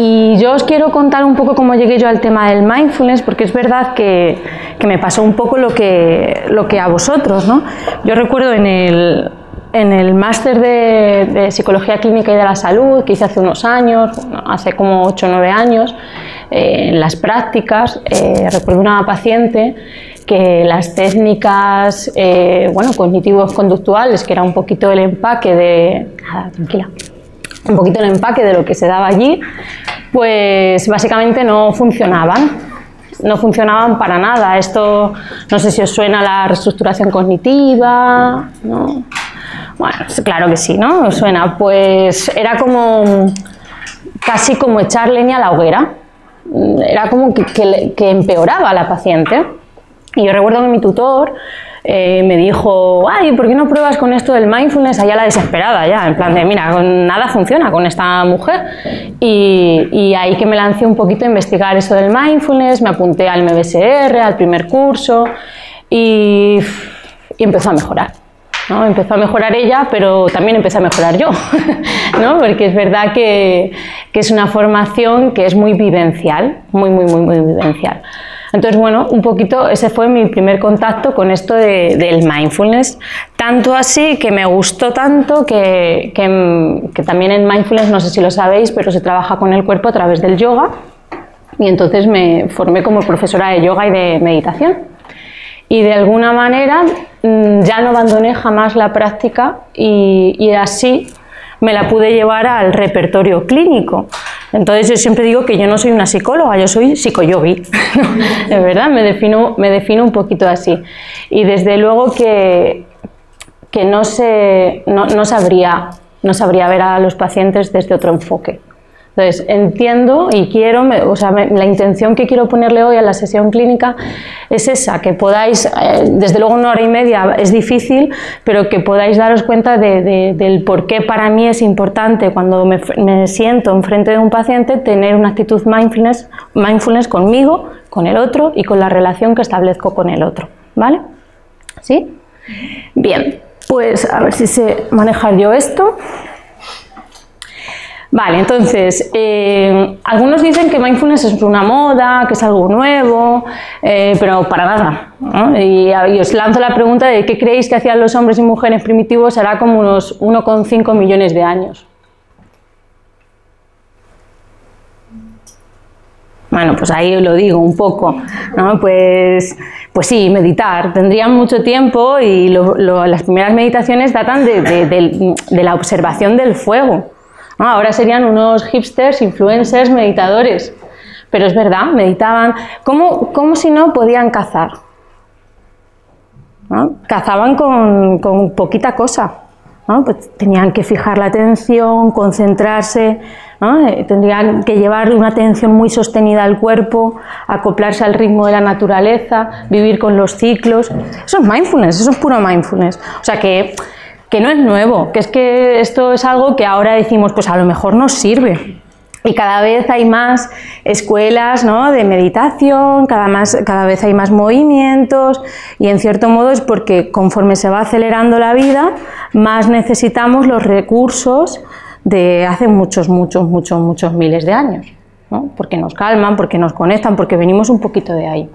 Y yo os quiero contar un poco cómo llegué yo al tema del mindfulness, porque es verdad que, que me pasó un poco lo que, lo que a vosotros. ¿no? Yo recuerdo en el, en el máster de, de, Psicología Clínica y de la Salud que hice hace unos años, hace como 8 o 9 años, eh, en las prácticas, eh, recuerdo una paciente que las técnicas eh, bueno, cognitivos conductuales, que era un poquito el empaque de... Nada, tranquila. Un poquito el empaque de lo que se daba allí, pues básicamente no funcionaban. No funcionaban para nada. Esto, no sé si os suena la reestructuración cognitiva, ¿no? Bueno, claro que sí, ¿no? ¿Os suena? Pues era como casi como echar leña a la hoguera. Era como que, empeoraba a la paciente. Y yo recuerdo que mi tutor eh, me dijo, ay, ¿por qué no pruebas con esto del mindfulness allá la desesperada? Ya, en plan de, mira, nada funciona con esta mujer. Y, y, ahí que me lancé un poquito a investigar eso del mindfulness, me apunté al MBSR, al primer curso, y, y empezó a mejorar. ¿no? Empezó a mejorar ella, pero también empecé a mejorar yo, ¿no? porque es verdad que, que es una formación que es muy vivencial, muy, muy, muy, muy vivencial. Entonces, bueno, un poquito ese fue mi primer contacto con esto de, del mindfulness. Tanto así que me gustó tanto que, que, que, también en mindfulness, no sé si lo sabéis, pero se trabaja con el cuerpo a través del yoga. Y entonces me formé como profesora de yoga y de meditación. Y de alguna manera ya no abandoné jamás la práctica y, y así me la pude llevar al repertorio clínico. Entonces yo siempre digo que yo no soy una psicóloga, yo soy psicoyogi, de verdad, me defino, me defino un poquito así. Y desde luego que, que no, se, no, no, sabría, no sabría ver a los pacientes desde otro enfoque. Entonces, entiendo y quiero, o sea, la intención que quiero ponerle hoy a la sesión clínica es esa, que podáis, eh, desde luego una hora y media es difícil, pero que podáis daros cuenta de, de, del por qué para mí es importante cuando me, me, siento enfrente de un paciente tener una actitud mindfulness, mindfulness conmigo, con el otro y con la relación que establezco con el otro. ¿Vale? ¿Sí? Bien, pues a ver si sé manejar yo esto. Vale, entonces, eh, algunos dicen que mindfulness es una moda, que es algo nuevo, eh, pero para nada. ¿no? Y, os lanzo la pregunta de qué creéis que hacían los hombres y mujeres primitivos hará como unos 1,5 millones de años. Bueno, pues ahí lo digo un poco, ¿no? Pues, pues sí, meditar. Tendrían mucho tiempo y lo, lo, las primeras meditaciones datan de, de la observación del fuego. Ahora serían unos hipsters, influencers, meditadores. Pero es verdad, meditaban. ¿Cómo, cómo si no podían cazar? Cazaban con, con, poquita cosa. Pues tenían que fijar la atención, concentrarse, eh, tendrían que llevar una atención muy sostenida al cuerpo, acoplarse al ritmo de la naturaleza, vivir con los ciclos. Eso es mindfulness, eso es puro mindfulness. O sea que que no es nuevo, que es que esto es algo que ahora decimos, pues a lo mejor nos sirve. Y cada vez hay más escuelas ¿no? de meditación, cada, más, cada vez hay más movimientos y en cierto modo es porque conforme se va acelerando la vida, más necesitamos los recursos de hace muchos, muchos, muchos, muchos miles de años. ¿no? Porque nos calman, porque nos conectan, porque venimos un poquito de ahí.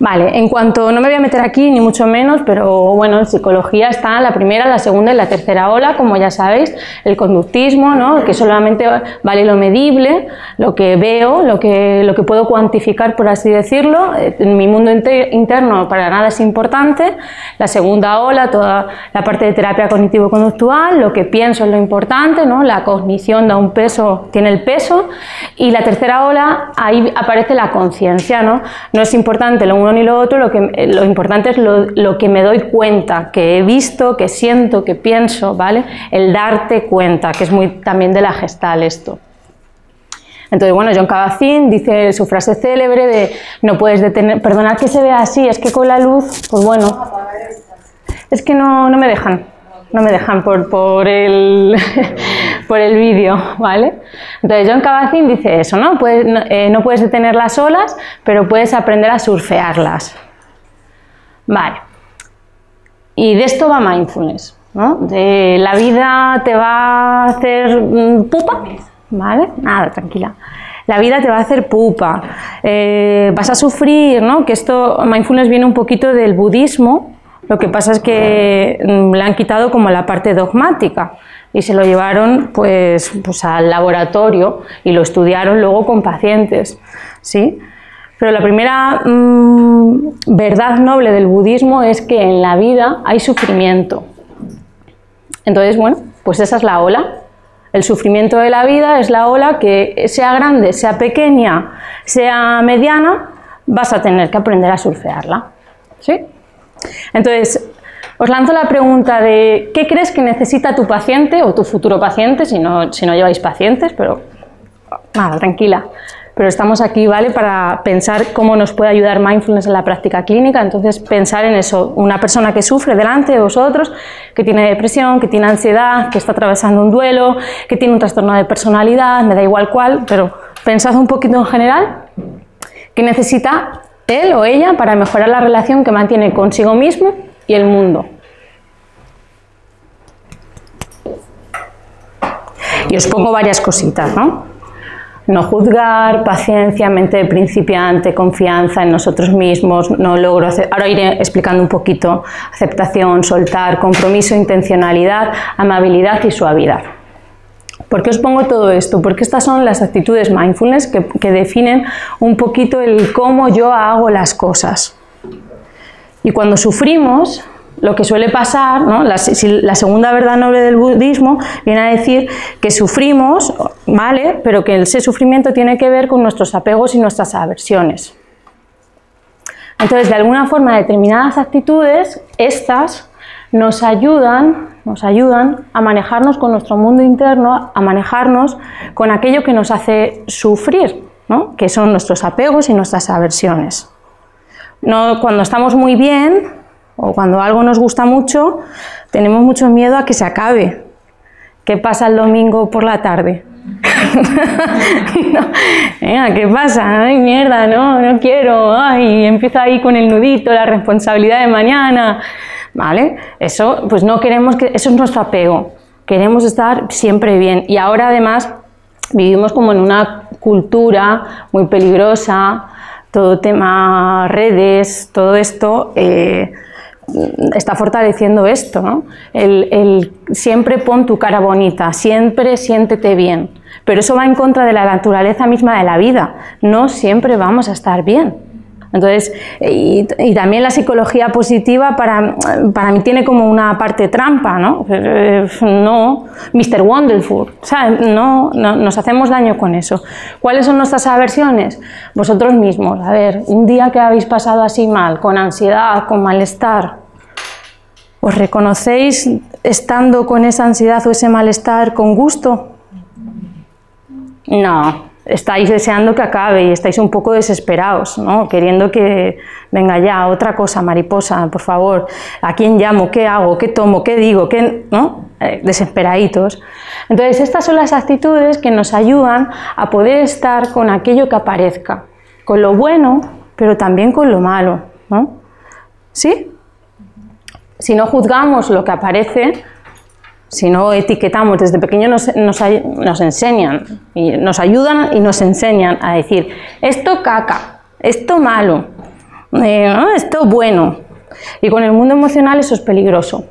Vale, en cuanto, no me voy a meter aquí ni mucho menos, pero bueno, en psicología está la primera, la segunda y la tercera ola, como ya sabéis, el conductismo, ¿no? que solamente vale lo medible, lo que veo, lo que, lo que puedo cuantificar, por así decirlo, en mi mundo interno para nada es importante, la segunda ola, toda la parte de terapia cognitivo-conductual, lo que pienso es lo importante, ¿no? la cognición da un peso, tiene el peso, y la tercera ola, ahí aparece la conciencia, ¿no? no es importante lo ni lo otro, lo, que, lo importante es lo, lo, que me doy cuenta, que he visto, que siento, que pienso, ¿vale? El darte cuenta, que es muy también de la gestal esto. Entonces, bueno, John Kabat-Zinn dice su frase célebre de no puedes detener, perdonad que se vea así, es que con la luz, pues bueno, es que no, no me dejan, no me dejan por, por el, por el vídeo, ¿vale? Entonces John Kabat-Zinn dice eso, ¿no? Puedes, no, eh, no puedes detener las olas, pero puedes aprender a surfearlas. Vale. Y de esto va mindfulness, ¿no? De la vida te va a hacer pupa, ¿vale? Nada, tranquila. La vida te va a hacer pupa, eh, vas a sufrir, ¿no? Que esto, mindfulness viene un poquito del budismo, lo que pasa es que mm, le han quitado como la parte dogmática y se lo llevaron pues, pues al laboratorio y lo estudiaron luego con pacientes, ¿sí? Pero la primera mm, verdad noble del budismo es que en la vida hay sufrimiento. Entonces, bueno, pues esa es la ola. El sufrimiento de la vida es la ola que sea grande, sea pequeña, sea mediana, vas a tener que aprender a surfearla. ¿Sí? Entonces, os lanzo la pregunta de ¿qué crees que necesita tu paciente o tu futuro paciente, si no, si no lleváis pacientes, pero nada, tranquila pero estamos aquí, ¿vale?, para pensar cómo nos puede ayudar mindfulness en la práctica clínica. Entonces, pensar en eso, una persona que sufre delante de vosotros, que tiene depresión, que tiene ansiedad, que está atravesando un duelo, que tiene un trastorno de personalidad, me da igual cuál, pero pensad un poquito en general, qué necesita él o ella para mejorar la relación que mantiene consigo mismo y el mundo. Y os pongo varias cositas, ¿no? no juzgar, paciencia, mente de principiante, confianza en nosotros mismos, no logro hacer, ahora iré explicando un poquito, aceptación, soltar, compromiso, intencionalidad, amabilidad y suavidad. ¿Por qué os pongo todo esto? Porque estas son las actitudes mindfulness que, definen un poquito el cómo yo hago las cosas. Y cuando sufrimos, lo que suele pasar, la, segunda verdad noble del budismo viene a decir que sufrimos, ¿vale? Pero que ese sufrimiento tiene que ver con nuestros apegos y nuestras aversiones. Entonces, de alguna forma, determinadas actitudes, estas nos ayudan, nos ayudan a manejarnos con nuestro mundo interno, a manejarnos con aquello que nos hace sufrir, que son nuestros apegos y nuestras aversiones. No, cuando estamos muy bien, o cuando algo nos gusta mucho, tenemos mucho miedo a que se acabe. ¿Qué pasa el domingo por la tarde? ¿qué pasa? Ay, mierda, no, no quiero. Ay, empieza ahí con el nudito, la responsabilidad de mañana. ¿Vale? Eso, pues no queremos que, eso es nuestro apego. Queremos estar siempre bien. Y ahora además vivimos como en una cultura muy peligrosa, todo tema redes, todo esto. Eh, está fortaleciendo esto, ¿no? el, siempre pon tu cara bonita, siempre siéntete bien, pero eso va en contra de la naturaleza misma de la vida, no siempre vamos a estar bien. Entonces, y, también la psicología positiva para, para, mí tiene como una parte trampa, ¿no? No, Mr. Wonderful, ¿sabes? No, no, nos hacemos daño con eso. ¿Cuáles son nuestras aversiones? Vosotros mismos, a ver, un día que habéis pasado así mal, con ansiedad, con malestar, ¿os reconocéis estando con esa ansiedad o ese malestar con gusto? No, estáis deseando que acabe y estáis un poco desesperados, ¿no? queriendo que venga ya otra cosa, mariposa, por favor, ¿a quién llamo? ¿Qué hago? ¿Qué tomo? ¿Qué digo? ¿Qué? ¿no? Eh, desesperaditos. Entonces, estas son las actitudes que nos ayudan a poder estar con aquello que aparezca, con lo bueno, pero también con lo malo. ¿no? ¿Sí? Si no juzgamos lo que aparece, si no etiquetamos, desde pequeños nos, nos, enseñan, y nos ayudan y nos enseñan a decir, esto caca, esto malo, eh, esto bueno. Y con el mundo emocional eso es peligroso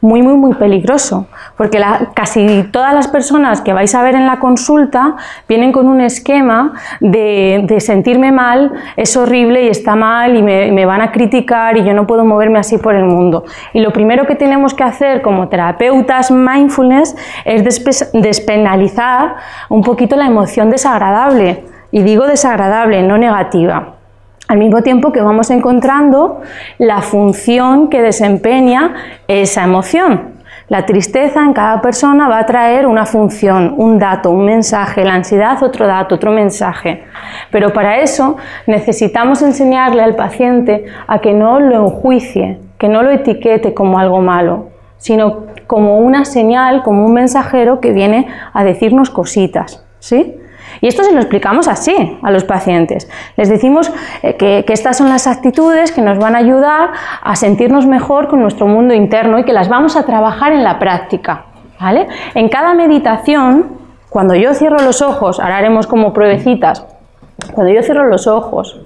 muy, muy, muy peligroso, porque casi todas las personas que vais a ver en la consulta vienen con un esquema de, sentirme mal, es horrible y está mal y me, van a criticar y yo no puedo moverme así por el mundo. Y lo primero que tenemos que hacer como terapeutas mindfulness es despenalizar un poquito la emoción desagradable. Y digo desagradable, no negativa al mismo tiempo que vamos encontrando la función que desempeña esa emoción. La tristeza en cada persona va a traer una función, un dato, un mensaje, la ansiedad otro dato, otro mensaje. Pero para eso necesitamos enseñarle al paciente a que no lo enjuicie, que no lo etiquete como algo malo, sino como una señal, como un mensajero que viene a decirnos cositas. ¿Sí? Y esto se lo explicamos así a los pacientes. Les decimos eh, que, estas son las actitudes que nos van a ayudar a sentirnos mejor con nuestro mundo interno y que las vamos a trabajar en la práctica. ¿vale? En cada meditación Cuando yo cierro los ojos, ahora haremos como pruebecitas, cuando yo cierro los ojos,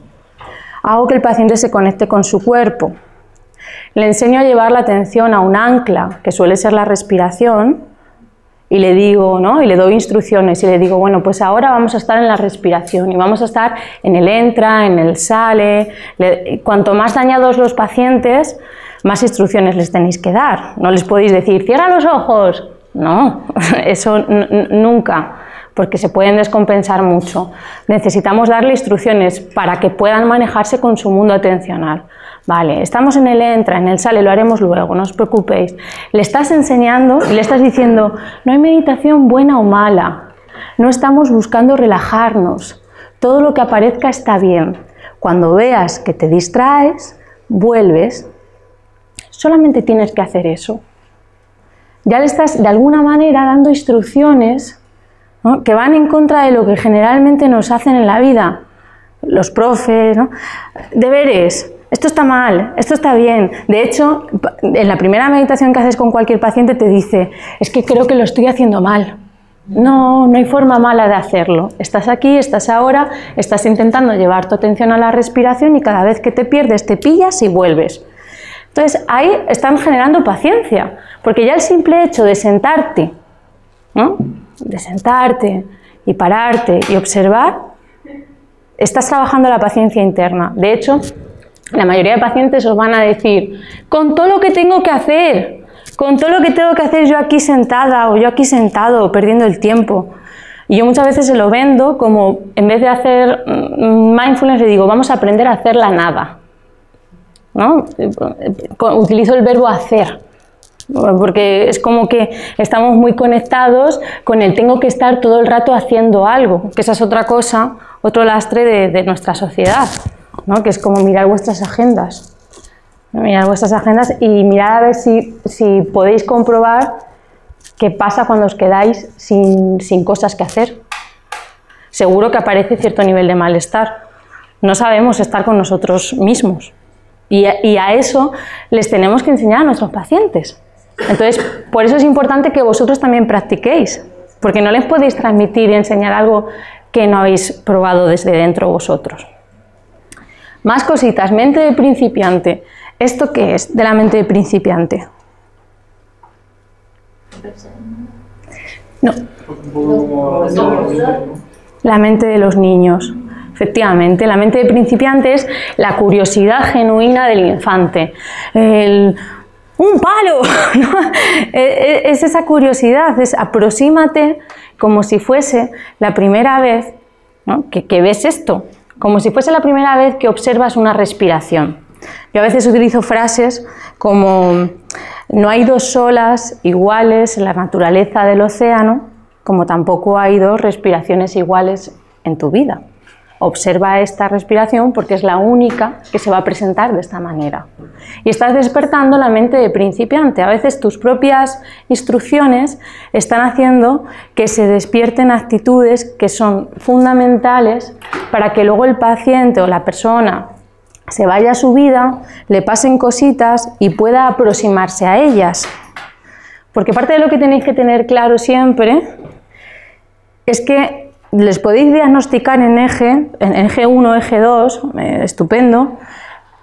hago que el paciente se conecte con su cuerpo. Le enseño a llevar la atención a un ancla, que suele ser la respiración, y le digo, ¿no? Y le doy instrucciones y le digo, bueno, pues ahora vamos a estar en la respiración y vamos a estar en el entra, en el sale. cuanto más dañados los pacientes, más instrucciones les tenéis que dar. No les podéis decir, cierra los ojos. No, eso nunca, porque se pueden descompensar mucho. Necesitamos darle instrucciones para que puedan manejarse con su mundo atencional. Vale, estamos en el entra, en el sale, lo haremos luego, no os preocupéis. Le estás enseñando y le estás diciendo, no hay meditación buena o mala, no estamos buscando relajarnos, todo lo que aparezca está bien. Cuando veas que te distraes, vuelves, solamente tienes que hacer eso. Ya le estás de alguna manera dando instrucciones que van en contra de lo que generalmente nos hacen en la vida. Los profes, deberes, esto está mal, esto está bien. De hecho, en la primera meditación que haces con cualquier paciente te dice, es que creo que lo estoy haciendo mal. No, no hay forma mala de hacerlo. Estás aquí, estás ahora, estás intentando llevar tu atención a la respiración y cada vez que te pierdes te pillas y vuelves. Entonces ahí están generando paciencia, porque ya el simple hecho de sentarte, ¿no? de sentarte y pararte y observar, estás trabajando la paciencia interna. De hecho, la mayoría de pacientes os van a decir, con todo lo que tengo que hacer, con todo lo que tengo que hacer yo aquí sentada o yo aquí sentado, perdiendo el tiempo. Y yo muchas veces se lo vendo como, en vez de hacer mm, mindfulness, le digo, vamos a aprender a hacer la nada. ¿No? Utilizo el verbo hacer, porque es como que estamos muy conectados con el tengo que estar todo el rato haciendo algo, que esa es otra cosa, otro lastre de, de nuestra sociedad que es como mirar vuestras agendas. Mirar vuestras agendas y mirar a ver si, si podéis comprobar qué pasa cuando os quedáis sin, sin cosas que hacer. Seguro que aparece cierto nivel de malestar. No sabemos estar con nosotros mismos. Y a, y a, eso les tenemos que enseñar a nuestros pacientes. Entonces, por eso es importante que vosotros también practiquéis, porque no les podéis transmitir y enseñar algo que no habéis probado desde dentro vosotros. Más cositas, mente de principiante. ¿Esto qué es de la mente de principiante? No. La mente de los niños. Efectivamente, la mente de principiante es la curiosidad genuina del infante. ¡Un palo! E, e, es esa curiosidad, es aproxímate como si fuese la primera vez que ves esto como si fuese la primera vez que observas una respiración. Yo a veces utilizo frases como no hay dos solas iguales en la naturaleza del océano, como tampoco hay dos respiraciones iguales en tu vida. Observa esta respiración porque es la única que se va a presentar de esta manera. Y estás despertando la mente de principiante. A veces tus propias instrucciones están haciendo que se despierten actitudes que son fundamentales para que luego el paciente o la persona se vaya a su vida, le pasen cositas y pueda aproximarse a ellas. Porque parte de lo que tenéis que tener claro siempre es que les podéis diagnosticar en eje, en eje 1, eje 2, eh, estupendo,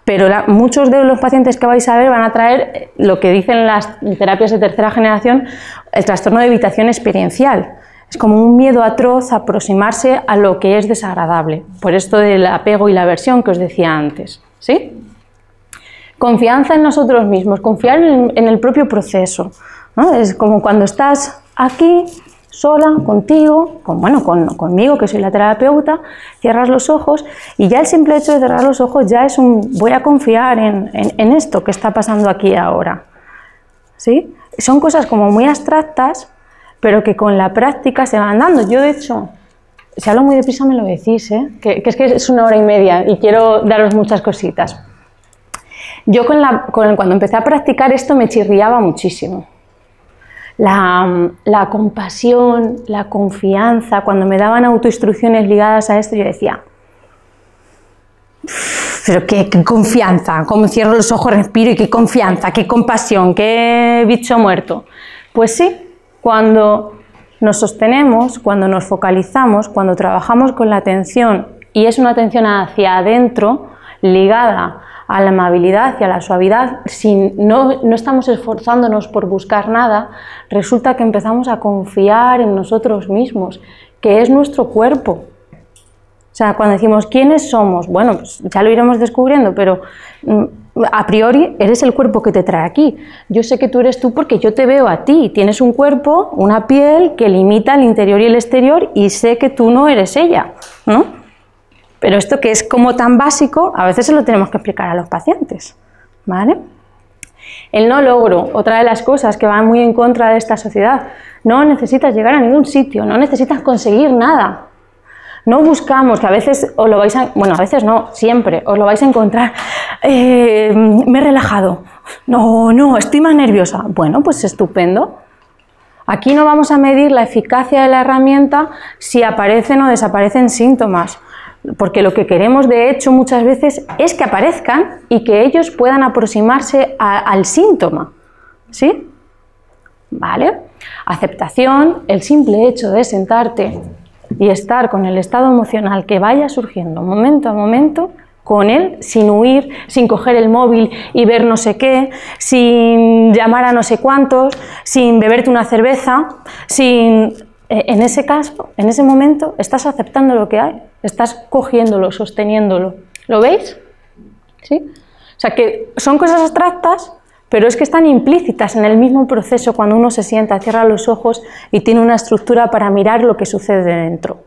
pero muchos de los pacientes que vais a ver van a traer lo que dicen las terapias de tercera generación, el trastorno de evitación experiencial. Es como un miedo atroz a aproximarse a lo que es desagradable, por esto del apego y la aversión que os decía antes. ¿sí? Confianza en nosotros mismos, confiar en, el propio proceso. Es como cuando estás aquí sola, contigo, con, bueno, conmigo, que soy la terapeuta, cierras los ojos y ya el simple hecho de cerrar los ojos ya es un, voy a confiar en, esto que está pasando aquí ahora. ¿Sí? Son cosas como muy abstractas, pero que con la práctica se van dando. Yo, de hecho, si hablo muy deprisa me lo decís, ¿eh? que, es que es una hora y media y quiero daros muchas cositas. Yo con la, cuando empecé a practicar esto me chirriaba muchísimo la, compasión, la confianza, cuando me daban autoinstrucciones ligadas a esto, yo decía, pero qué, confianza, como cierro los ojos, respiro y qué confianza, qué compasión, qué bicho muerto. Pues sí, cuando nos sostenemos, cuando nos focalizamos, cuando trabajamos con la atención y es una atención hacia adentro, ligada a la amabilidad y a la suavidad, si no, no, estamos esforzándonos por buscar nada, resulta que empezamos a confiar en nosotros mismos, que es nuestro cuerpo. O sea, cuando decimos quiénes somos, bueno, pues ya lo iremos descubriendo, pero mm, a priori eres el cuerpo que te trae aquí. Yo sé que tú eres tú porque yo te veo a ti. Tienes un cuerpo, una piel que limita el interior y el exterior y sé que tú no eres ella, ¿no? Pero esto que es como tan básico, a veces se lo tenemos que explicar a los pacientes, ¿vale? El no logro, otra de las cosas que van muy en contra de esta sociedad. No necesitas llegar a ningún sitio, no necesitas conseguir nada. No buscamos, que a veces os lo vais a, bueno, a veces no, siempre os lo vais a encontrar. Eh, me he relajado. No, no, estoy más nerviosa. Bueno, pues estupendo. Aquí no vamos a medir la eficacia de la herramienta si aparecen o desaparecen síntomas, porque lo que queremos de hecho muchas veces es que aparezcan y que ellos puedan aproximarse al síntoma. ¿Sí? ¿Vale? Aceptación, el simple hecho de sentarte y estar con el estado emocional que vaya surgiendo momento a momento con él, sin huir, sin coger el móvil y ver no sé qué, sin llamar a no sé cuántos, sin beberte una cerveza, sin... Eh, en ese caso, en ese momento, estás aceptando lo que hay, estás cogiéndolo, sosteniéndolo. ¿Lo veis? ¿Sí? O sea que son cosas abstractas, pero es que están implícitas en el mismo proceso cuando uno se sienta, cierra los ojos y tiene una estructura para mirar lo que sucede dentro.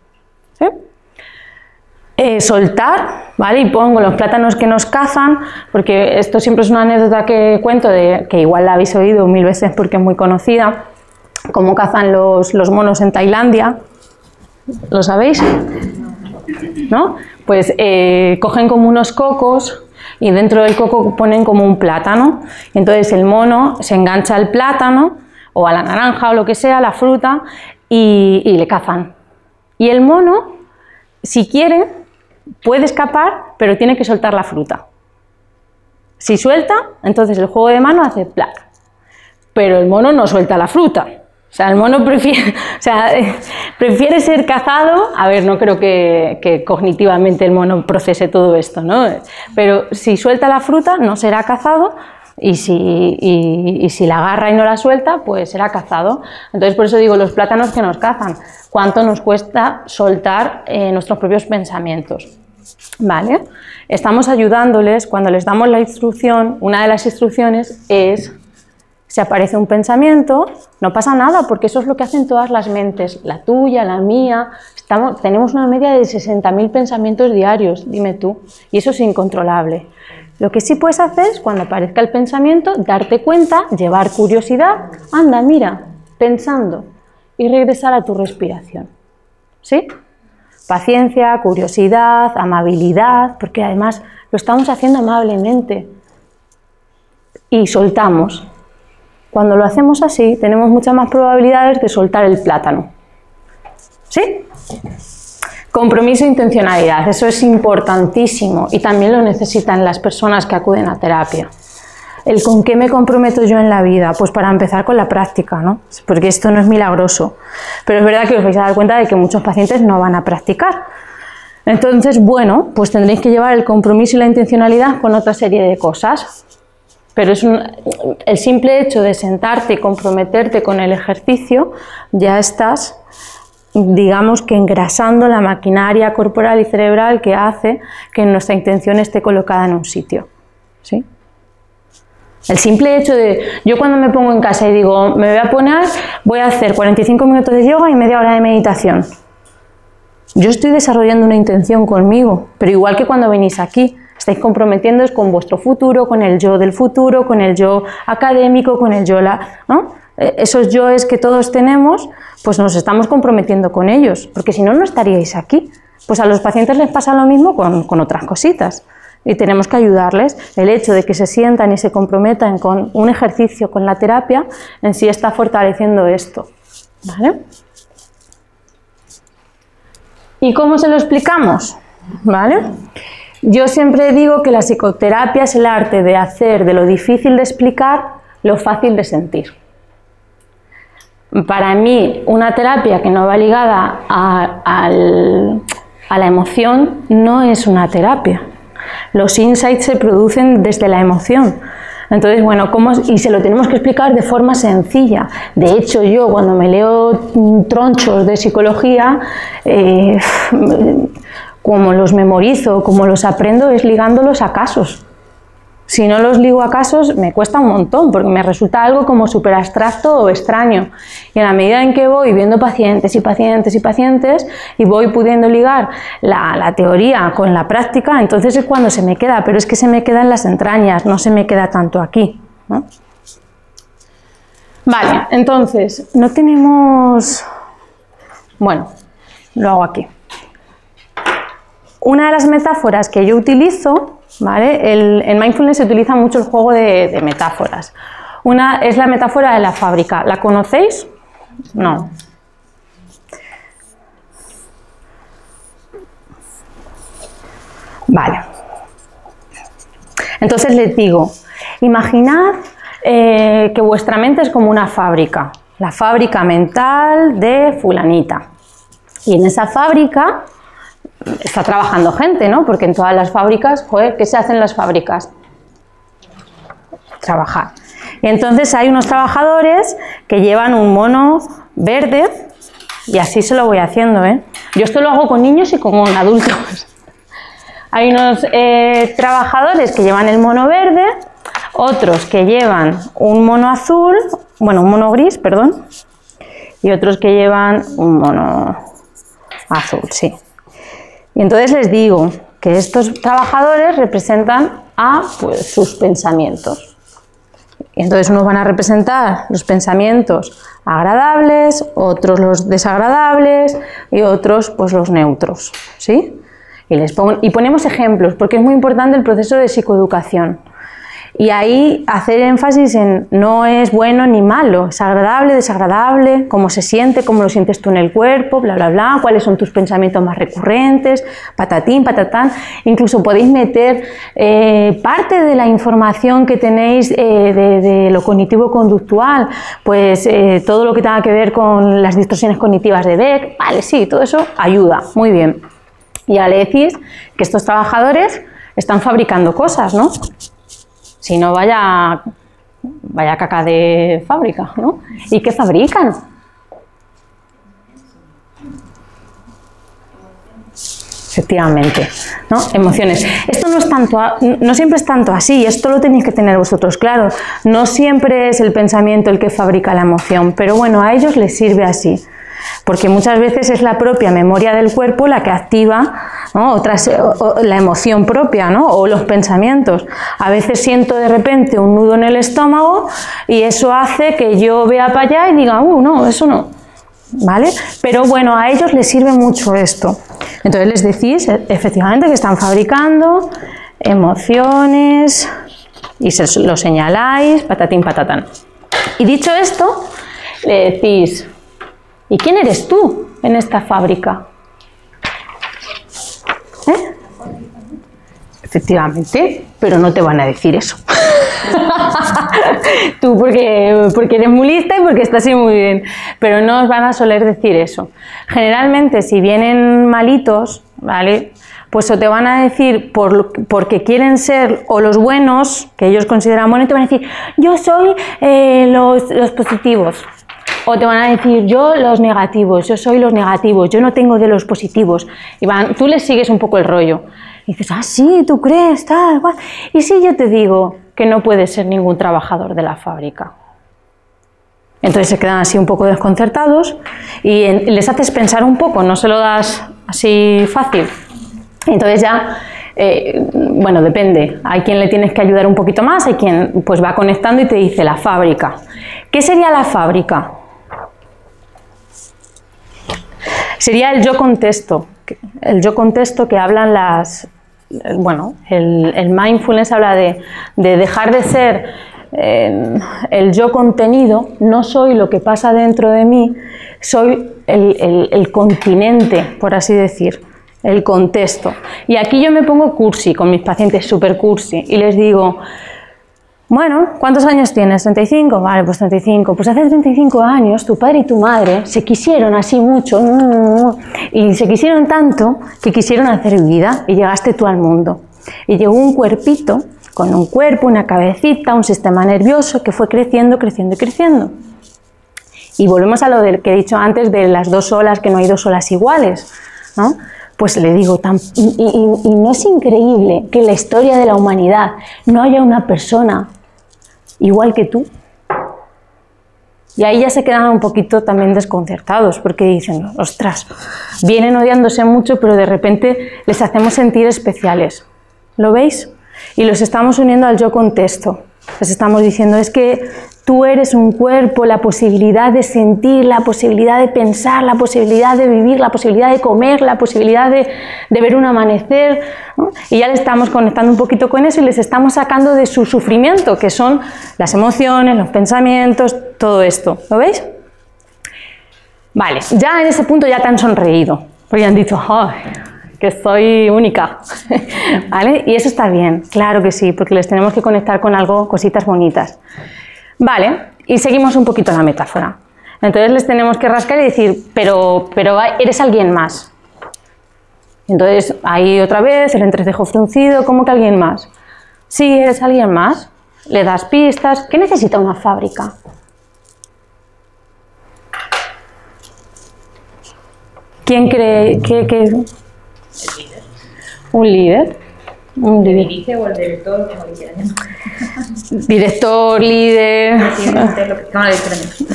Eh, soltar, ¿vale? Y pongo los plátanos que nos cazan, porque esto siempre es una anécdota que cuento, de, que igual la habéis oído mil veces porque es muy conocida, cómo cazan los, los monos en Tailandia. ¿Lo sabéis? ¿No? Pues eh, cogen como unos cocos y dentro del coco ponen como un plátano. Entonces el mono se engancha al plátano o a la naranja o lo que sea, la fruta, y, le cazan. Y el mono, si quiere, puede escapar, pero tiene que soltar la fruta. Si suelta, entonces el juego de mano hace plac. Pero el mono no suelta la fruta. O sea, el mono prefiere, o sea, prefiere ser cazado. A ver, no creo que, cognitivamente el mono procese todo esto, ¿no? Pero si suelta la fruta, no será cazado. Y si, y, si la agarra y no la suelta, pues será cazado. Entonces, por eso digo, los plátanos que nos cazan, ¿cuánto nos cuesta soltar eh, nuestros propios pensamientos? ¿Vale? Estamos ayudándoles, cuando les damos la instrucción, una de las instrucciones es si aparece un pensamiento, no pasa nada, porque eso es lo que hacen todas las mentes, la tuya, la mía. Tenemos una media de 60.000 pensamientos diarios, dime tú, y eso es incontrolable. Lo que sí puedes hacer es, cuando aparezca el pensamiento, darte cuenta, llevar curiosidad, anda, mira, pensando, y regresar a tu respiración. ¿Sí? Paciencia, curiosidad, amabilidad, porque además lo estamos haciendo amablemente. Y soltamos, cuando lo hacemos así, tenemos muchas más probabilidades de soltar el plátano. ¿Sí? Compromiso e intencionalidad, eso es importantísimo y también lo necesitan las personas que acuden a terapia. ¿El con qué me comprometo yo en la vida? Pues para empezar con la práctica, ¿no? Porque esto no es milagroso. Pero es verdad que os vais a dar cuenta de que muchos pacientes no van a practicar. Entonces, bueno, pues tendréis que llevar el compromiso y la intencionalidad con otra serie de cosas. Pero es el simple hecho de sentarte y comprometerte con el ejercicio, ya estás, digamos que engrasando la maquinaria corporal y cerebral que hace que nuestra intención esté colocada en un sitio. ¿sí? El simple hecho de, yo cuando me pongo en casa y digo, me voy a poner, voy a hacer 45 minutos de yoga y media hora de meditación. Yo estoy desarrollando una intención conmigo, pero igual que cuando venís aquí, estáis comprometiendo con vuestro futuro, con el yo del futuro, con el yo académico, con el yo la, e, Esos yoes que todos tenemos, pues nos estamos comprometiendo con ellos, porque si no, no estaríais aquí. Pues a los pacientes les pasa lo mismo con, con otras cositas y tenemos que ayudarles. El hecho de que se sientan y se comprometan con un ejercicio, con la terapia, en sí está fortaleciendo esto. ¿Vale? ¿Y cómo se lo explicamos? ¿Vale? Yo siempre digo que la psicoterapia es el arte de hacer de lo difícil de explicar lo fácil de sentir. para mí una terapia que no va ligada a, la emoción no es una terapia. Los insights se producen desde la emoción. Entonces, bueno, ¿cómo, y se lo tenemos que explicar de forma sencilla. De hecho, yo cuando me leo tronchos de psicología, eh, como los memorizo, como los aprendo, es ligándolos a casos. Si no los ligo a casos, me cuesta un montón, porque me resulta algo como súper abstracto o extraño. Y a la medida en que voy viendo pacientes y pacientes y pacientes y voy pudiendo ligar la, teoría con la práctica, entonces es cuando se me queda, pero es que se me queda en las entrañas, no se me queda tanto aquí. Vale, entonces, no tenemos... Bueno, lo hago aquí. Una de las metáforas que yo utilizo ¿vale? en mindfulness se utiliza mucho el juego de, metáforas. Una es la metáfora de la fábrica. ¿La conocéis? No. Vale. Entonces les digo, imaginad eh, que vuestra mente es como una fábrica, la fábrica mental de fulanita. Y en esa fábrica está trabajando gente, ¿no? Porque en todas las fábricas, joder, ¿qué se hacen en las fábricas? Trabajar. Y entonces hay unos trabajadores que llevan un mono verde y así se lo voy haciendo, ¿eh? Yo esto lo hago con niños y con adultos. Hay unos eh, trabajadores que llevan el mono verde, otros que llevan un mono azul, bueno, un mono gris, perdón, y otros que llevan un mono azul, sí. Y entonces les digo que estos trabajadores representan a pues, sus pensamientos. Y entonces unos van a representar los pensamientos agradables, otros los desagradables y otros pues los neutros, ¿sí? Y, les pongo, y ponemos ejemplos porque es muy importante el proceso de psicoeducación. Y ahí hacer énfasis en no es bueno ni malo, es agradable, desagradable, cómo se siente, cómo lo sientes tú en el cuerpo, bla, bla, bla, cuáles son tus pensamientos más recurrentes, patatín, patatán. Incluso podéis meter eh, parte de la información que tenéis eh, de, lo cognitivo-conductual, pues eh, todo lo que tenga que ver con las distorsiones cognitivas de Beck, vale, sí, todo eso ayuda, muy bien. Y ya le decís que estos trabajadores están fabricando cosas, ¿no? Si no, vaya, vaya caca de fábrica, ¿no? ¿Y qué fabrican? Efectivamente, ¿no? Emociones. Esto no es tanto, no siempre es tanto así, esto lo tenéis que tener vosotros claro. No siempre es el pensamiento el que fabrica la emoción, pero bueno, a ellos les sirve así porque muchas veces es la propia memoria del cuerpo la que activa Otras, la emoción propia ¿no? o los pensamientos. A veces siento de repente un nudo en el estómago y eso hace que yo vea para allá y diga, uh, no, eso no. ¿Vale? Pero bueno, a ellos les sirve mucho esto. Entonces les decís e, efectivamente que están fabricando emociones y se lo señaláis, patatín, patatán. Y dicho esto, le decís, ¿Y quién eres tú en esta fábrica? ¿Eh? Efectivamente, pero no te van a decir eso. tú porque, porque eres muy lista y porque estás muy bien, pero no os van a soler decir eso. Generalmente si vienen malitos, ¿vale? Pues o te van a decir por, porque quieren ser o los buenos, que ellos consideran buenos, y te van a decir, yo soy eh, los, los positivos. O te van a decir, yo los negativos, yo soy los negativos, yo no tengo de los positivos. Y van, tú les sigues un poco el rollo. Dices, ah, sí, tú crees, tal, cual. Y si yo te digo que no puedes ser ningún trabajador de la fábrica. Entonces se quedan así un poco desconcertados y les haces pensar un poco, no se lo das así fácil. Entonces ya eh, bueno, depende. Hay quien le tienes que ayudar un poquito más, hay quien pues va conectando y te dice la fábrica. ¿Qué sería la fábrica? Sería el yo contexto, el yo contexto que hablan las, bueno, el, mindfulness habla de, dejar de ser eh, el yo contenido, no soy lo que pasa dentro de mí, soy el, continente, por así decir, el contexto. Y aquí yo me pongo cursi con mis pacientes, super cursi, y les digo, Bueno, ¿cuántos años tienes? ¿35? Vale, pues 35. Pues hace 35 años tu padre y tu madre se quisieron así mucho y se quisieron tanto que quisieron hacer vida y llegaste tú al mundo. Y llegó un cuerpito con un cuerpo, una cabecita, un sistema nervioso que fue creciendo, creciendo y creciendo. Y volvemos a lo que he dicho antes de las dos olas, que no hay dos olas iguales. ¿no? Pues le digo, y, no es increíble que en la historia de la humanidad no haya una persona igual que tú. Y ahí ya se quedan un poquito también desconcertados, porque dicen, ostras, vienen odiándose mucho, pero de repente les hacemos sentir especiales. ¿Lo veis? Y los estamos uniendo al yo contexto. Les estamos diciendo, es que tú eres un cuerpo, la posibilidad de sentir, la posibilidad de pensar, la posibilidad de vivir, la posibilidad de comer, la posibilidad de, ver un amanecer. Y ya le estamos conectando un poquito con eso y les estamos sacando de su sufrimiento, que son las emociones, los pensamientos, todo esto. ¿Lo veis? Vale, ya en ese punto ya te han sonreído, porque han dicho, ¡ay! Que soy única, ¿vale? Y eso está bien, claro que sí, porque les tenemos que conectar con algo, cositas bonitas. Vale, y seguimos un poquito la metáfora. Entonces les tenemos que rascar y decir, pero, pero eres alguien más. Entonces ahí otra vez el entrecejo fruncido, ¿cómo que alguien más? Sí, eres alguien más. Le das pistas. ¿Qué necesita una fábrica? ¿Quién cree un líder. Un líder. o el director, como le quieran Director, líder.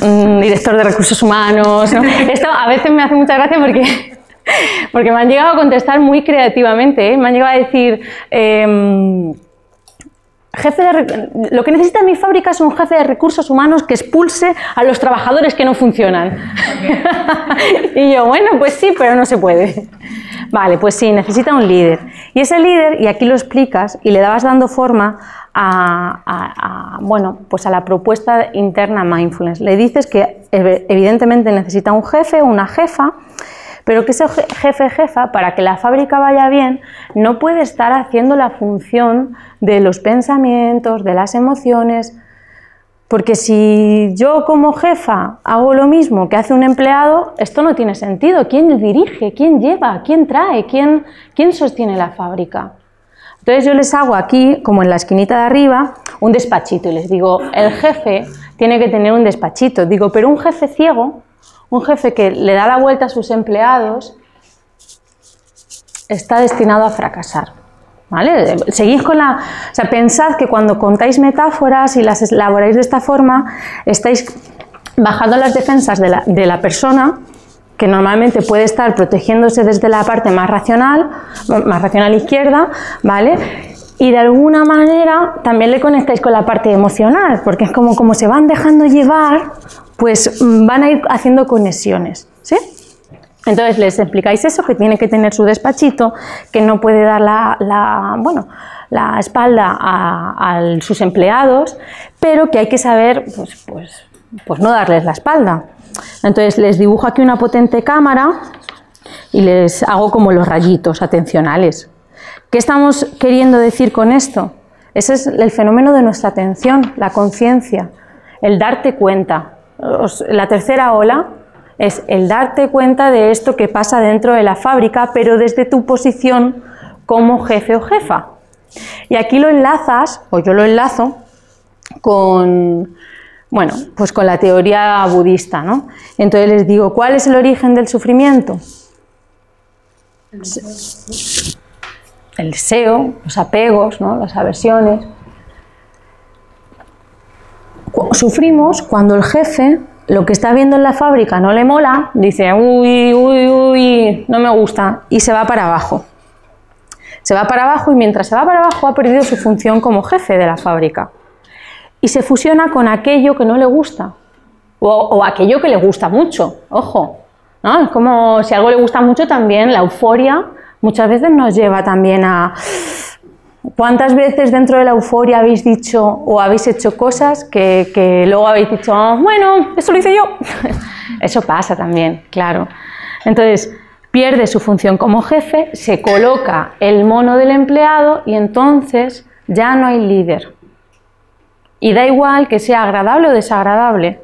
Mm, director de recursos humanos. Esto a veces me hace mucha gracia porque, porque me han llegado a contestar muy creativamente. ¿eh? Me han llegado a decir. Em, jefe de, lo que necesita mi fábrica es un jefe de recursos humanos que expulse a los trabajadores que no funcionan. y yo, bueno, pues sí, pero no se puede. Vale, pues sí, necesita un líder. Y ese líder, y aquí lo explicas, y le dabas dando forma a, bueno, pues a la propuesta interna mindfulness. Le dices que evidentemente necesita un jefe o una jefa, pero que ese jefe jefa, para que la fábrica vaya bien, no puede estar haciendo la función de los pensamientos, de las emociones, porque si yo como jefa hago lo mismo que hace un empleado, esto no tiene sentido. ¿Quién dirige? ¿Quién lleva? ¿Quién trae? ¿Quién, quién sostiene la fábrica? Entonces yo les hago aquí, como en la esquinita de arriba, un despachito y les digo, el jefe tiene que tener un despachito. Digo, pero un jefe ciego, un jefe que le da la vuelta a sus empleados, está destinado a fracasar. ¿Vale? Seguís con la. O sea, pensad que cuando contáis metáforas y las elaboráis de esta forma, estáis bajando las defensas de la, de la persona que normalmente puede estar protegiéndose desde la parte más racional, más racional izquierda, ¿vale? Y de alguna manera también le conectáis con la parte emocional, porque es como, como se van dejando llevar, pues mm, van a ir haciendo conexiones, ¿sí? Entonces les explicáis eso, que tiene que tener su despachito, que no puede dar la, bueno, la espalda a, sus empleados, pero que hay que saber pues, pues, pues no darles la espalda. Entonces les dibujo aquí una potente cámara y les hago como los rayitos atencionales. ¿Qué estamos queriendo decir con esto? Ese es el fenómeno de nuestra atención, la conciencia, el darte cuenta. La tercera ola es el darte cuenta de esto que pasa dentro de la fábrica, pero desde tu posición como jefe o jefa. Y aquí lo enlazas, o yo lo enlazo, con, bueno, pues con la teoría budista, ¿no? Entonces les digo, ¿cuál es el origen del sufrimiento? El deseo, los apegos, ¿no? las aversiones. Sufrimos cuando el jefe lo que está viendo en la fábrica no le mola, dice, uy, uy, uy, no me gusta, y se va para abajo. Se va para abajo y mientras se va para abajo ha perdido su función como jefe de la fábrica. Y se fusiona con aquello que no le gusta, o, aquello que le gusta mucho, ojo. ¿no? Es como si algo le gusta mucho también, la euforia muchas veces nos lleva también a ¿Cuántas veces dentro de la euforia habéis dicho o habéis hecho cosas que, luego habéis dicho, bueno, eso lo hice yo? eso pasa también, claro. Entonces, pierde su función como jefe, se coloca el mono del empleado y entonces ya no hay líder. y da igual que sea agradable o desagradable.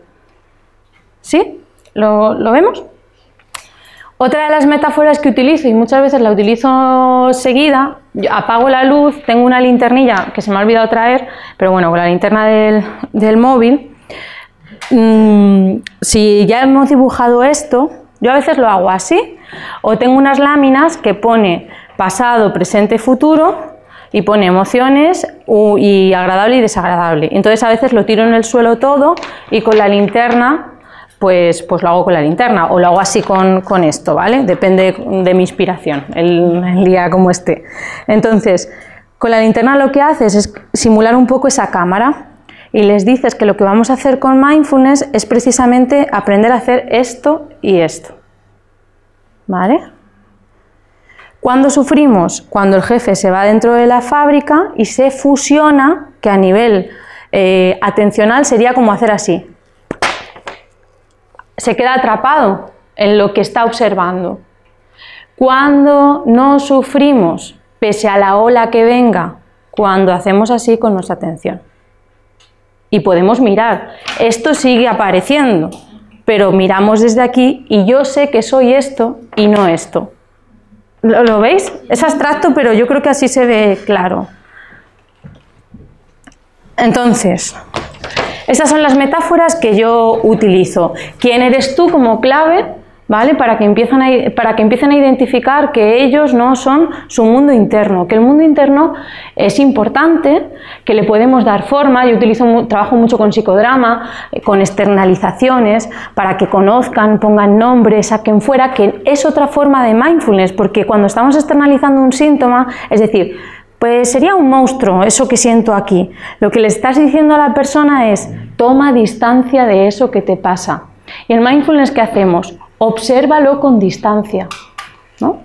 ¿Sí? ¿Lo, lo vemos? Otra de las metáforas que utilizo, y muchas veces la utilizo seguida, apago la luz, tengo una linternilla que se me ha olvidado traer, pero bueno, con la linterna del, móvil, mm, si ya hemos dibujado esto, yo a veces lo hago así, o tengo unas láminas que pone pasado, presente, futuro, y pone emociones y agradable y desagradable. Entonces a veces lo tiro en el suelo todo y con la linterna pues, pues lo hago con la linterna o lo hago así con, esto, ¿vale? Depende de mi inspiración, el, día como esté. Entonces, con la linterna lo que haces es simular un poco esa cámara y les dices que lo que vamos a hacer con mindfulness es precisamente aprender a hacer esto y esto. ¿Vale? Cuando sufrimos? Cuando el jefe se va dentro de la fábrica y se fusiona, que a nivel eh, atencional sería como hacer así se queda atrapado en lo que está observando. Cuando no sufrimos, pese a la ola que venga, cuando hacemos así con nuestra atención. Y podemos mirar, esto sigue apareciendo, pero miramos desde aquí y yo sé que soy esto y no esto. ¿Lo, veis? Es abstracto, pero yo creo que así se ve claro. Entonces, esas son las metáforas que yo utilizo. ¿Quién eres tú como clave? ¿Vale? Para que, empiecen a, para que empiecen a identificar que ellos no son su mundo interno, que el mundo interno es importante, que le podemos dar forma. Yo utilizo, trabajo mucho con psicodrama, eh, con externalizaciones, para que conozcan, pongan nombres, saquen fuera, que es otra forma de mindfulness, porque cuando estamos externalizando un síntoma, es decir, pues sería un monstruo eso que siento aquí. Lo que le estás diciendo a la persona es, toma distancia de eso que te pasa. Y en mindfulness, ¿qué hacemos? Obsérvalo con distancia. ¿no?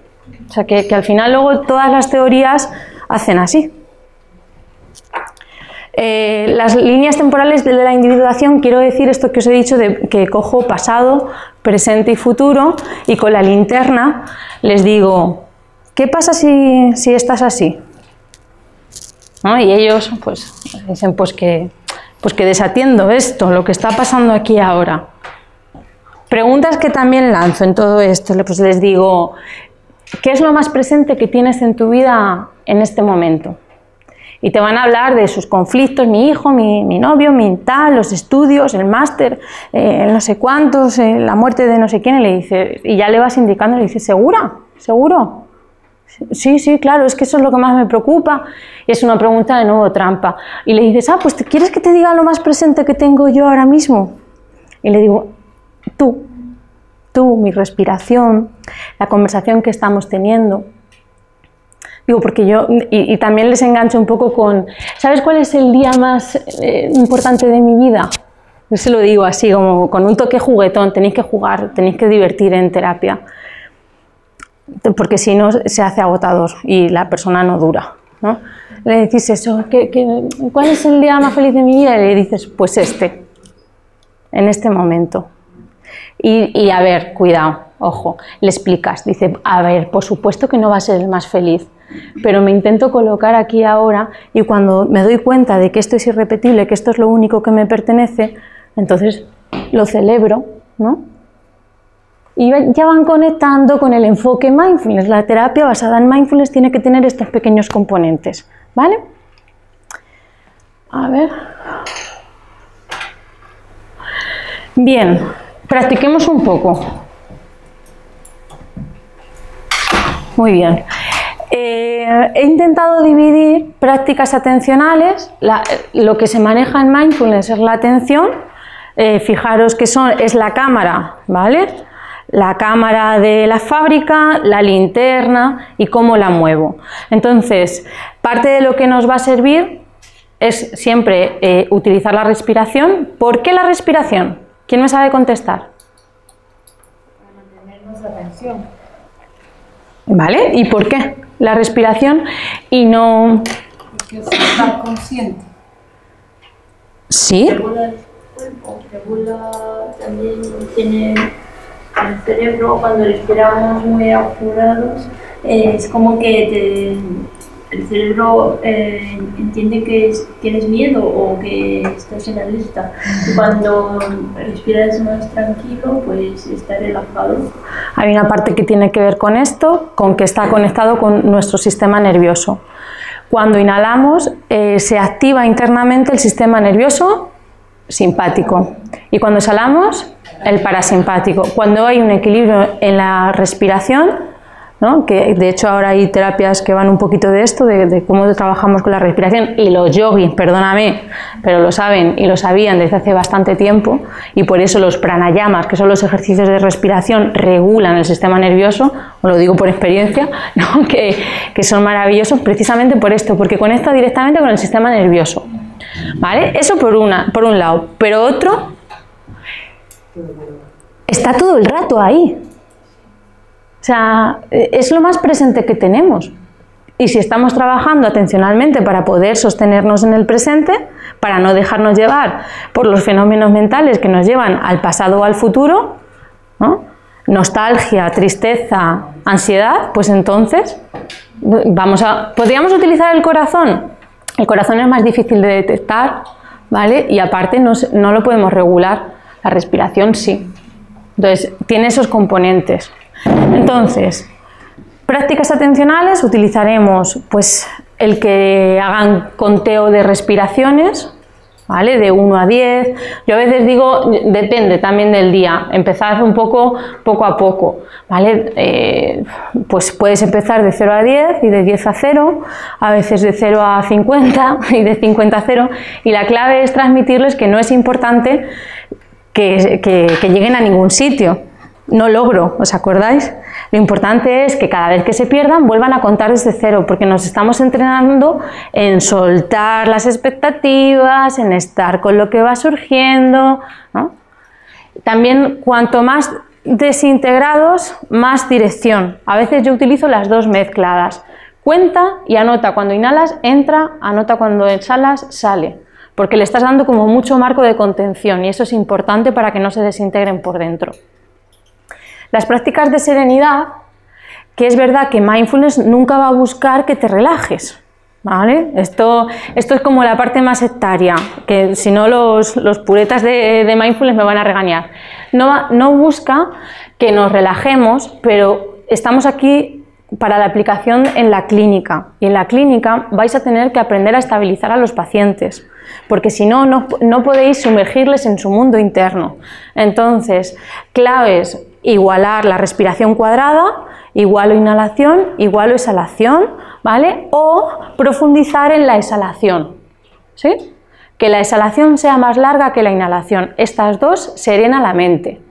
O sea, que, al final luego todas las teorías hacen así. Eh, las líneas temporales de la individuación, quiero decir esto que os he dicho, de que cojo pasado, presente y futuro, y con la linterna les digo, ¿qué pasa si, si estás así? Y ellos pues dicen pues que, pues que desatiendo esto, lo que está pasando aquí ahora. Preguntas que también lanzo en todo esto, pues les digo, ¿qué es lo más presente que tienes en tu vida en este momento? Y te van a hablar de sus conflictos, mi hijo, mi, novio, mi tal, los estudios, el máster, eh, no sé cuántos, eh, la muerte de no sé quién, y, le dice, y ya le vas indicando, le dice, ¿segura? ¿Seguro? Sí, sí, claro, es que eso es lo que más me preocupa. Y es una pregunta de nuevo trampa. Y le dices, ah, pues ¿quieres que te diga lo más presente que tengo yo ahora mismo? Y le digo, tú, tú, mi respiración, la conversación que estamos teniendo. Digo, porque yo, y, también les engancho un poco con, ¿sabes cuál es el día más eh, importante de mi vida? Yo se lo digo así, como con un toque juguetón, tenéis que jugar, tenéis que divertir en terapia porque si no se hace agotador y la persona no dura. ¿no? Le decís eso, cuál es el día más feliz de mi vida? Y le dices, pues este, en este momento. Y, y, a ver, cuidado, ojo, le explicas, dice, a ver, por supuesto que no va a ser el más feliz, pero me intento colocar aquí ahora y cuando me doy cuenta de que esto es irrepetible, que esto es lo único que me pertenece, entonces lo celebro, ¿no? Y ya van conectando con el enfoque mindfulness. La terapia basada en mindfulness tiene que tener estos pequeños componentes, ¿vale? A ver. Bien, practiquemos un poco. Muy bien. Eh, he intentado dividir prácticas atencionales. lo que se maneja en mindfulness es la atención. Eh, fijaros que son, es la cámara, ¿vale? La cámara de la fábrica, la linterna y cómo la muevo. Entonces, parte de lo que nos va a servir es siempre eh, utilizar la respiración. ¿Por qué la respiración? ¿Quién me sabe contestar? Para mantener nuestra atención. ¿Vale? ¿Y por qué la respiración y no... Porque estar consciente. ¿Sí? Regula el cuerpo, regula también tiene el cerebro cuando respiramos muy apurados es como que el cerebro eh, entiende que es- tienes miedo o que estás en alerta. Cuando respiras más tranquilo, pues estás relajado. Hay una parte que tiene que ver con esto, con que está conectado con nuestro sistema nervioso. Cuando inhalamos, eh, se activa internamente el sistema nervioso simpático y cuando exhalamos, el parasimpático. Cuando hay un equilibrio en la respiración, ¿no? que de hecho ahora hay terapias que van un poquito de esto, de, cómo trabajamos con la respiración, y los yogis, perdóname, pero lo saben y lo sabían desde hace bastante tiempo, y por eso los pranayamas, que son los ejercicios de respiración, regulan el sistema nervioso, os lo digo por experiencia, ¿no? que, que son maravillosos precisamente por esto, porque conecta directamente con el sistema nervioso. ¿Vale? Eso por, una, por un lado, pero otro, está todo el rato ahí. O sea, es lo más presente que tenemos. Y si estamos trabajando atencionalmente para poder sostenernos en el presente, para no dejarnos llevar por los fenómenos mentales que nos llevan al pasado o al futuro, ¿no? nostalgia, tristeza, ansiedad, pues entonces vamos a podríamos utilizar el corazón. El corazón es más difícil de detectar, ¿vale? Y aparte no, no lo podemos regular. La respiración sí. Entonces, tiene esos componentes. Entonces, prácticas atencionales utilizaremos pues el que hagan conteo de respiraciones, ¿vale? De 1 a 10. Yo a veces digo, depende también del día, empezar un poco poco a poco, ¿vale? Eh, pues puedes empezar de 0 a 10 y de 10 a 0, a veces de 0 a 50 y de 50 a 0. Y la clave es transmitirles que no es importante que, que- que lleguen a ningún sitio. No logro, ¿os acordáis? Lo importante es que cada vez que se pierdan vuelvan a contar desde cero, porque nos estamos entrenando en soltar las expectativas, en estar con lo que va surgiendo. ¿no? También cuanto más desintegrados, más dirección. A veces yo utilizo las dos mezcladas. Cuenta y anota cuando inhalas, entra, anota cuando exhalas, sale. Porque le estás dando como mucho marco de contención y eso es importante para que no se desintegren por dentro. Las prácticas de serenidad, que es verdad que mindfulness nunca va a buscar que te relajes. ¿Vale? Esto, esto es como la parte más sectaria, que si no los, los puretas de, de mindfulness me van a regañar. No, no busca que nos relajemos, pero estamos aquí para la aplicación en la clínica. Y en la clínica vais a tener que aprender a estabilizar a los pacientes, porque si no, no, no podéis sumergirles en su mundo interno. Entonces, claves, igualar la respiración cuadrada, igualo inhalación, igualo exhalación, ¿vale? O profundizar en la exhalación, ¿sí? Que la exhalación sea más larga que la inhalación. Estas dos serena la mente,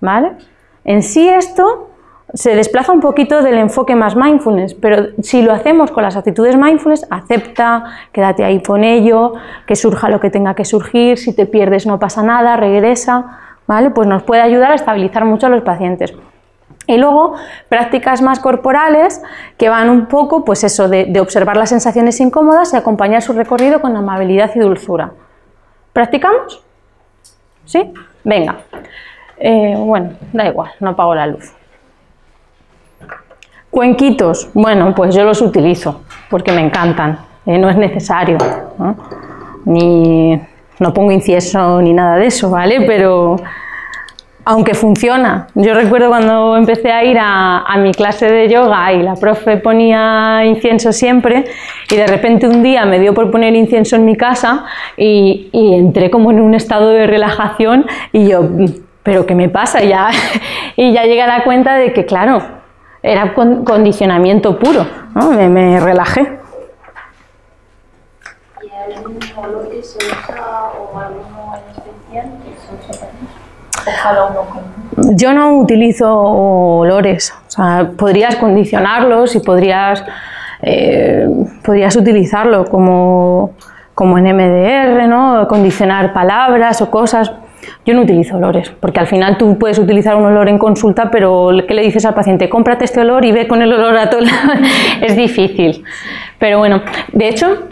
¿vale? En sí esto se desplaza un poquito del enfoque más mindfulness, pero si lo hacemos con las actitudes mindfulness, acepta, quédate ahí con ello, que surja lo que tenga que surgir, si te pierdes no pasa nada, regresa, ¿vale? Pues nos puede ayudar a estabilizar mucho a los pacientes. Y luego prácticas más corporales que van un poco, pues eso, de, observar las sensaciones incómodas y acompañar su recorrido con amabilidad y dulzura. ¿Practicamos? ¿Sí? Venga. Eh, bueno, da igual, no apago la luz. Cuenquitos, bueno, pues yo los utilizo porque me encantan, eh, no es necesario, ni no pongo incienso ni nada de eso, ¿vale? Pero aunque funciona. Yo recuerdo cuando empecé a ir a, mi clase de yoga y la profe ponía incienso siempre y de repente un día me dio por poner incienso en mi casa y, entré como en un estado de relajación y yo, pero ¿qué me pasa? Y ya, y ya llegué a la cuenta de que, claro, era con- condicionamiento puro, ¿no? me relajé. ¿Y hay olor que se usa o alguno en especial que se usa también? O cada uno con Yo no utilizo olores, o sea, podrías condicionarlos y podrías, eh, podrías utilizarlo como, como en MDR, ¿no? condicionar palabras o cosas. Yo no utilizo olores, porque al final tú puedes utilizar un olor en consulta, pero ¿qué le dices al paciente? Cómprate este olor y ve con el olor a todo. es difícil. Pero bueno, de hecho,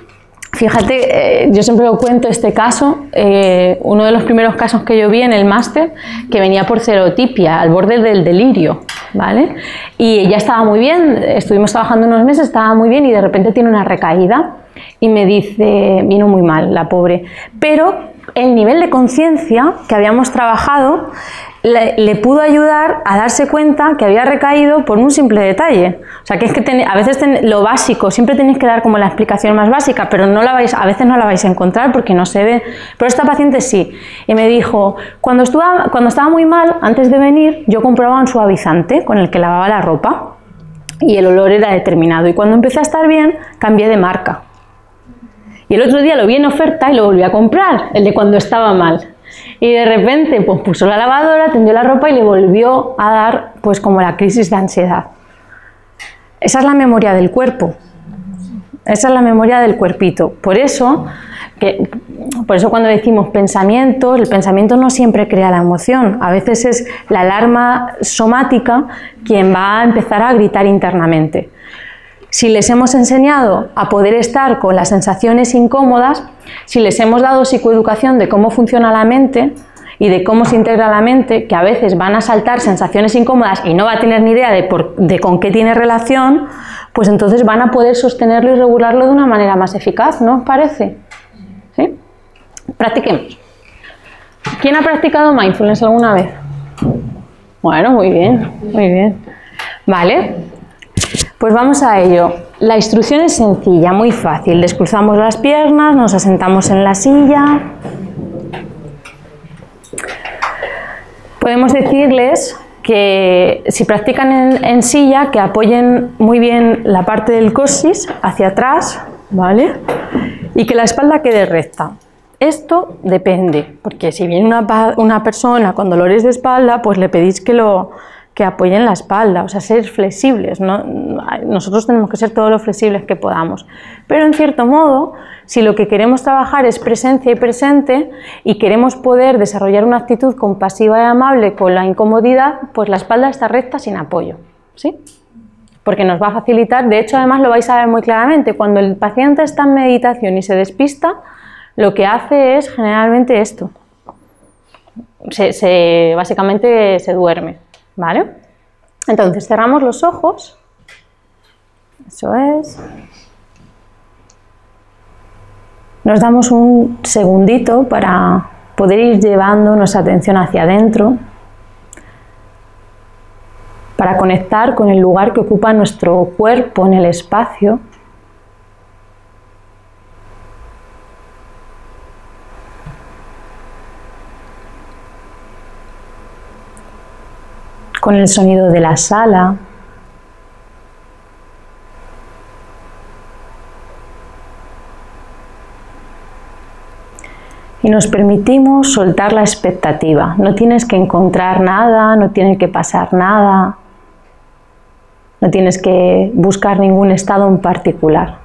Fíjate, eh, yo siempre cuento este caso, eh, uno de los primeros casos que yo vi en el máster, que venía por serotipia, al borde del delirio, ¿vale? Y ella estaba muy bien, estuvimos trabajando unos meses, estaba muy bien y de repente tiene una recaída y me dice, vino muy mal la pobre, pero el nivel de conciencia que habíamos trabajado le, pudo ayudar a darse cuenta que había recaído por un simple detalle. O sea, que es que a veces lo básico, siempre tenéis que dar como la explicación más básica, pero no la vais, a veces no la vais a encontrar porque no se ve. Pero esta paciente sí. Y me dijo, cuando, cuando estaba muy mal, antes de venir, yo compraba un suavizante con el que lavaba la ropa y el olor era determinado. Y cuando empecé a estar bien, cambié de marca. Y el otro día lo vi en oferta y lo volví a comprar, el de cuando estaba mal. Y de repente pues puso la lavadora, tendió la ropa y le volvió a dar pues como la crisis de ansiedad. Esa es la memoria del cuerpo. Esa es la memoria del cuerpito. Por eso, que, por eso cuando decimos pensamientos, el pensamiento no siempre crea la emoción. A veces es la alarma somática quien va a empezar a gritar internamente. Si les hemos enseñado a poder estar con las sensaciones incómodas, si les hemos dado psicoeducación de cómo funciona la mente y de cómo se integra la mente, que a veces van a saltar sensaciones incómodas y no va a tener ni idea de, con qué tiene relación, pues entonces van a poder sostenerlo y regularlo de una manera más eficaz, ¿no os parece? ¿Sí? Practiquemos. ¿Quién ha practicado mindfulness alguna vez? Bueno, muy bien, muy bien. Vale, pues vamos a ello. La instrucción es sencilla, muy fácil. Descruzamos las piernas, nos asentamos en la silla. Podemos decirles que si practican en, silla, que apoyen muy bien la parte del coxis hacia atrás, ¿vale? Y que la espalda quede recta. Esto depende, porque si viene una, una persona con dolores de espalda, pues le pedís que lo, que apoyen la espalda, o sea, ser flexibles. Nosotros tenemos que ser todo lo flexibles que podamos. Pero en cierto modo, si lo que queremos trabajar es presencia y presente y queremos poder desarrollar una actitud compasiva y amable con la incomodidad, pues la espalda está recta sin apoyo. ¿Sí? Porque nos va a facilitar, de hecho además lo vais a ver muy claramente, cuando el paciente está en meditación y se despista, lo que hace es generalmente esto. se, básicamente se duerme. ¿Vale? Entonces cerramos los ojos. Eso es. Nos damos un segundito para poder ir llevando nuestra atención hacia adentro, para conectar con el lugar que ocupa nuestro cuerpo en el espacio. Con el sonido de la sala. Y nos permitimos soltar la expectativa. No tienes que encontrar nada, no tiene que pasar nada, no tienes que buscar ningún estado en particular.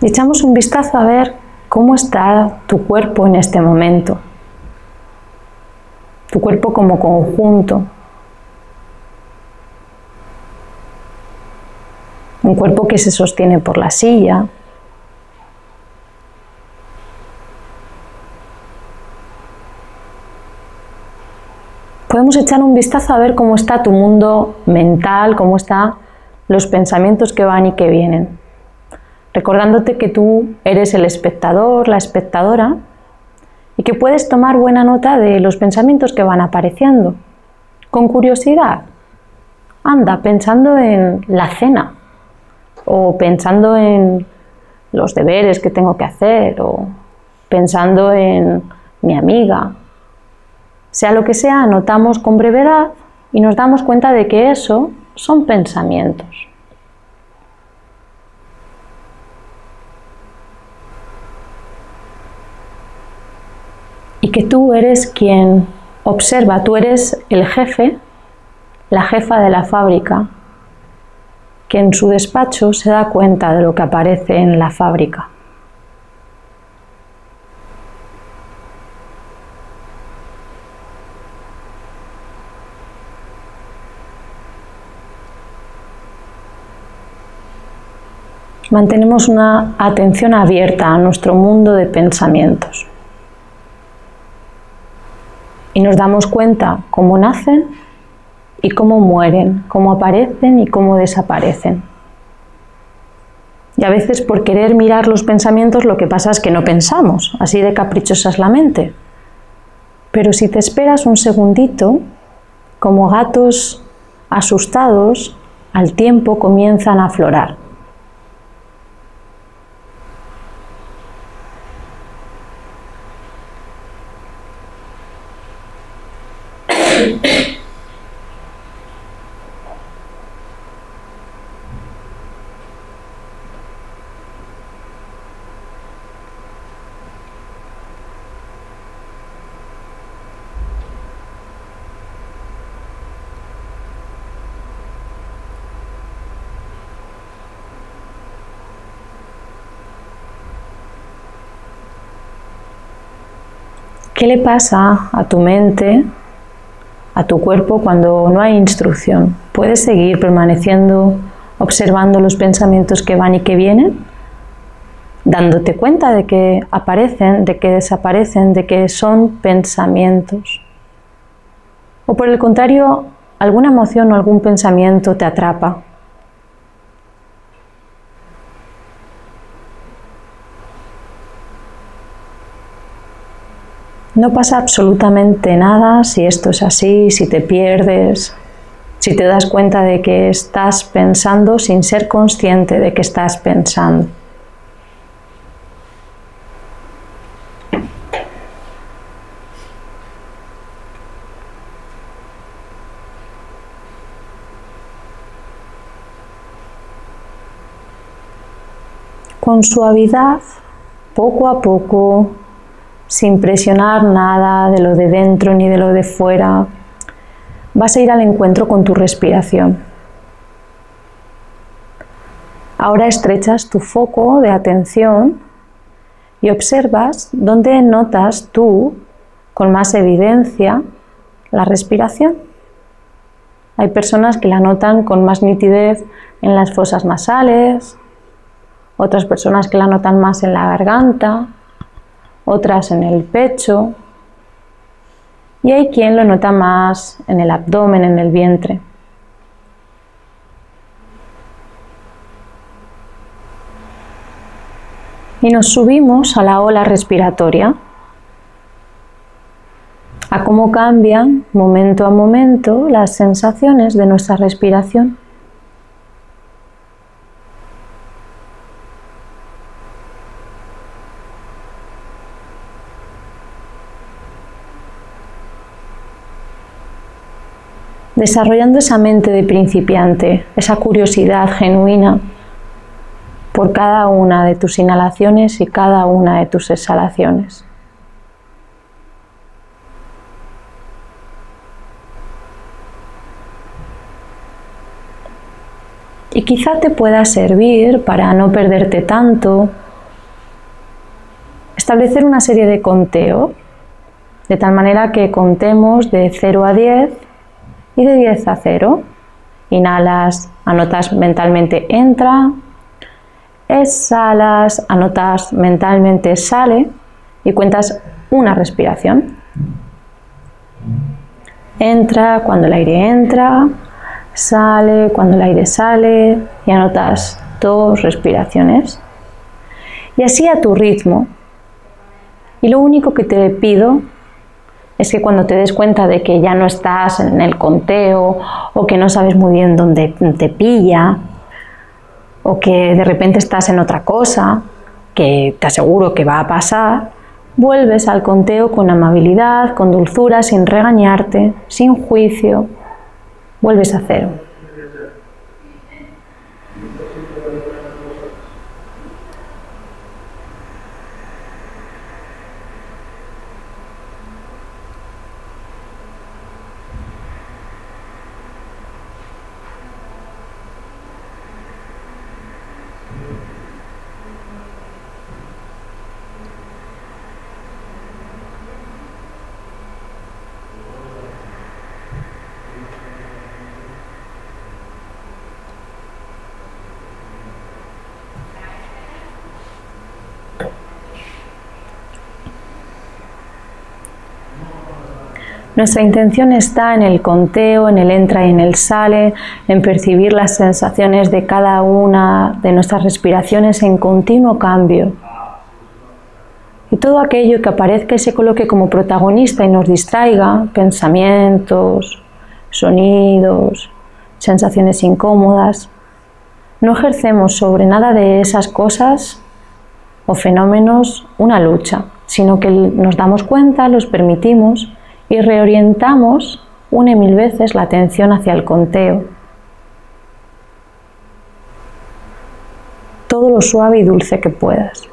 echamos un vistazo a ver cómo está tu cuerpo en este momento tu cuerpo como conjunto. Un cuerpo que se sostiene por la silla. Podemos echar un vistazo a ver cómo está tu mundo mental, cómo están los pensamientos que van y que vienen. Recordándote que tú eres el espectador, la espectadora, y que puedes tomar buena nota de los pensamientos que van apareciendo. Con curiosidad, anda pensando en la cena o pensando en los deberes que tengo que hacer o pensando en mi amiga. Sea lo que sea, anotamos con brevedad y nos damos cuenta de que eso son pensamientos. Y que tú eres quien observa, tú eres el jefe, la jefa de la fábrica, que en su despacho se da cuenta de lo que aparece en la fábrica. mantenemos una atención abierta a nuestro mundo de pensamientos. Y nos damos cuenta cómo nacen y cómo mueren, cómo aparecen y cómo desaparecen. Y a veces por querer mirar los pensamientos lo que pasa es que no pensamos, así de caprichosa es la mente. Pero si te esperas un segundito, como gatos asustados, al tiempo comienzan a aflorar. ¿Qué le pasa a tu mente, a tu cuerpo cuando no hay instrucción? ¿Puedes seguir permaneciendo observando los pensamientos que van y que vienen? Dándote cuenta de que aparecen, de que desaparecen, de que son pensamientos. O por el contrario, alguna emoción o algún pensamiento te atrapa No pasa absolutamente nada si esto es así, si te pierdes, si te das cuenta de que estás pensando sin ser consciente de que estás pensando. Con suavidad, poco a poco, sin presionar nada de lo de dentro ni de lo de fuera. Vas a ir al encuentro con tu respiración. Ahora estrechas tu foco de atención y observas dónde notas tú con más evidencia la respiración. Hay personas que la notan con más nitidez en las fosas nasales, otras personas que la notan más en la garganta, otras en el pecho y hay quien lo nota más en el abdomen, en el vientre. Y nos subimos a la ola respiratoria, a cómo cambian momento a momento las sensaciones de nuestra respiración. Desarrollando esa mente de principiante, esa curiosidad genuina por cada una de tus inhalaciones y cada una de tus exhalaciones. Y quizá te pueda servir para no perderte tanto, establecer una serie de conteo, de tal manera que contemos de 0 a 10 y de 10 a 0. Inhalas, anotas mentalmente entra, exhalas, anotas mentalmente sale y cuentas una respiración. Entra cuando el aire entra, sale cuando el aire sale y anotas dos respiraciones. Y así a tu ritmo. Y lo único que te pido es que cuando te des cuenta de que ya no estás en el conteo o que no sabes muy bien dónde te pilla o que de repente estás en otra cosa, que te aseguro que va a pasar, vuelves al conteo con amabilidad, con dulzura, sin regañarte, sin juicio, vuelves a cero. Nuestra intención está en el conteo, en el entra y en el sale, en percibir las sensaciones de cada una de nuestras respiraciones en continuo cambio. Y todo aquello que aparezca y se coloque como protagonista y nos distraiga, pensamientos, sonidos, sensaciones incómodas, no ejercemos sobre nada de esas cosas o fenómenos una lucha, sino que nos damos cuenta, los permitimos y reorientamos una y mil veces la atención hacia el conteo. Todo lo suave y dulce que puedas.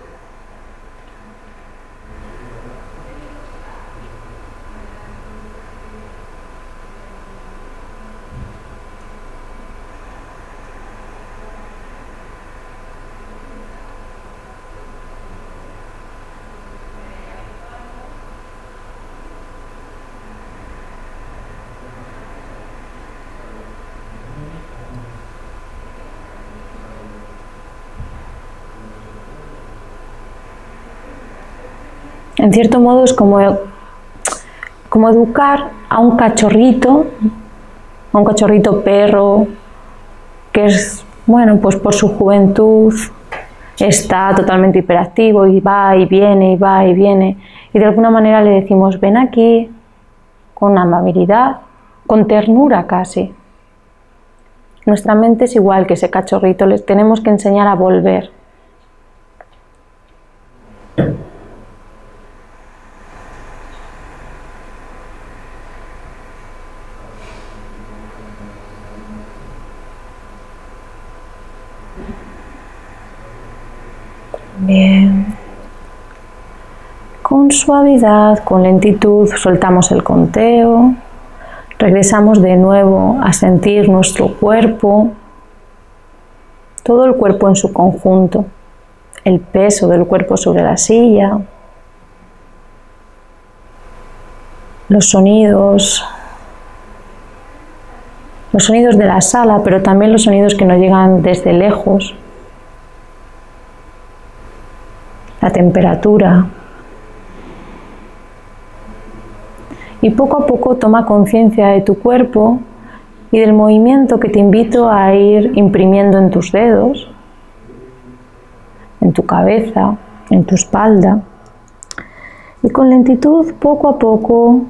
En cierto modo es como, como educar a un cachorrito, a un cachorrito perro, que es, bueno, pues por su juventud está totalmente hiperactivo y va y viene y va y viene. Y de alguna manera le decimos, ven aquí, con amabilidad, con ternura casi. Nuestra mente es igual que ese cachorrito, les tenemos que enseñar a volver. Bien. Con suavidad, con lentitud, soltamos el conteo. Regresamos de nuevo a sentir nuestro cuerpo, todo el cuerpo en su conjunto, el peso del cuerpo sobre la silla, los sonidos, los sonidos de la sala, pero también los sonidos que nos llegan desde lejos. la temperatura. Y poco a poco toma conciencia de tu cuerpo y del movimiento que te invito a ir imprimiendo en tus dedos, en tu cabeza, en tu espalda. Y con lentitud, poco a poco,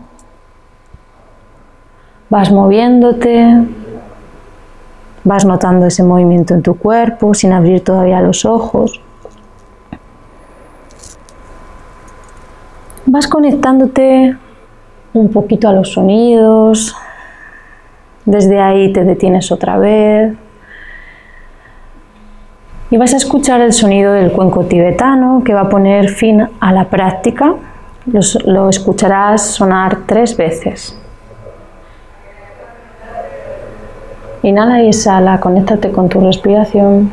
vas moviéndote, vas notando ese movimiento en tu cuerpo sin abrir todavía los ojos. vas conectándote un poquito a los sonidos, desde ahí te detienes otra vez y vas a escuchar el sonido del cuenco tibetano que va a poner fin a la práctica. lo escucharás sonar tres veces. Inhala y exhala, conéctate con tu respiración.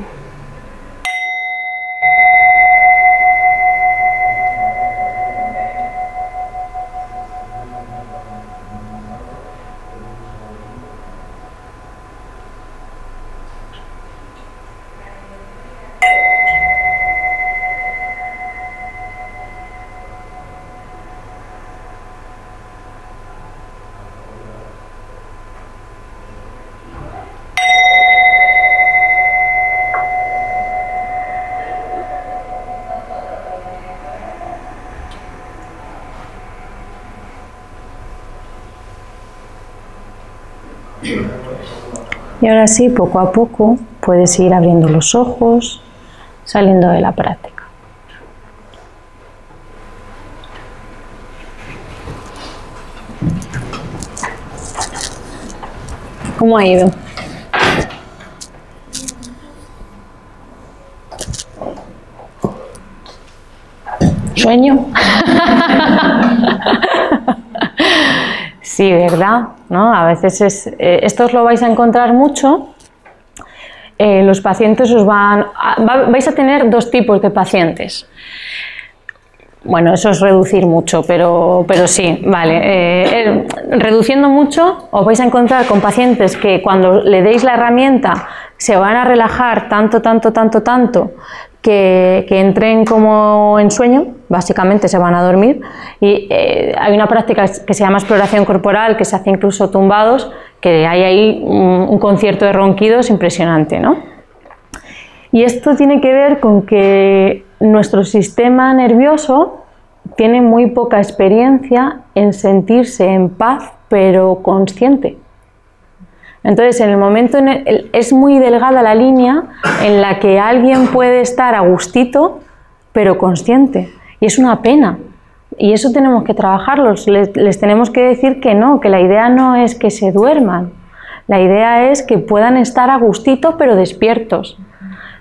Ahora sí, poco a poco, puedes ir abriendo los ojos, saliendo de la práctica. ¿Cómo ha ido? ¿Sueño? Sí, ¿verdad? ¿No? A veces es, eh, esto os lo vais a encontrar mucho. Eh, los pacientes os van, vais a tener dos tipos de pacientes. Bueno, eso es reducir mucho, pero, pero sí, vale. Eh, reduciendo mucho, os vais a encontrar con pacientes que cuando le deis la herramienta se van a relajar tanto, tanto, tanto, tanto, que, entren como en sueño, básicamente se van a dormir. Y eh, hay una práctica que se llama exploración corporal, que se hace incluso tumbados, que hay ahí un, concierto de ronquidos impresionante. ¿no? Y esto tiene que ver con que nuestro sistema nervioso tiene muy poca experiencia en sentirse en paz, pero consciente. Entonces, en el momento en es muy delgada la línea en la que alguien puede estar a gustito, pero consciente. Y es una pena. Y eso tenemos que trabajarlos. Les, les tenemos que decir que no, que la idea no es que se duerman. La idea es que puedan estar a gustito, pero despiertos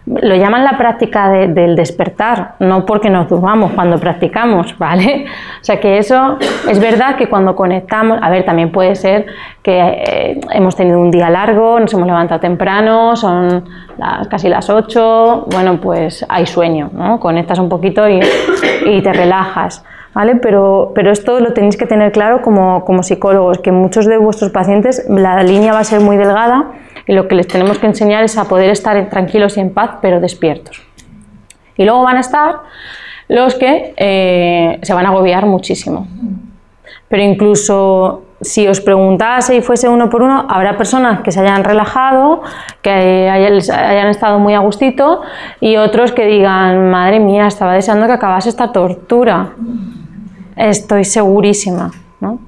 lo llaman la práctica del despertar, no porque nos durmamos cuando practicamos, ¿vale? O sea que eso es verdad que cuando conectamos, a ver, también puede ser que eh, hemos tenido un día largo, nos hemos levantado temprano, son casi las 8, bueno, pues hay sueño. Conectas un poquito y, te relajas. ¿Vale? Pero, pero, esto lo tenéis que tener claro como, como psicólogos, que muchos de vuestros pacientes la línea va a ser muy delgada y lo que les tenemos que enseñar es a poder estar tranquilos y en paz, pero despiertos. Y luego van a estar los que eh, se van a agobiar muchísimo. Pero incluso si os preguntase y fuese uno por uno, habrá personas que se hayan relajado, que hayan, estado muy a gustito y otros que digan, madre mía, estaba deseando que acabase esta tortura. Estoy segurísima. ¿no?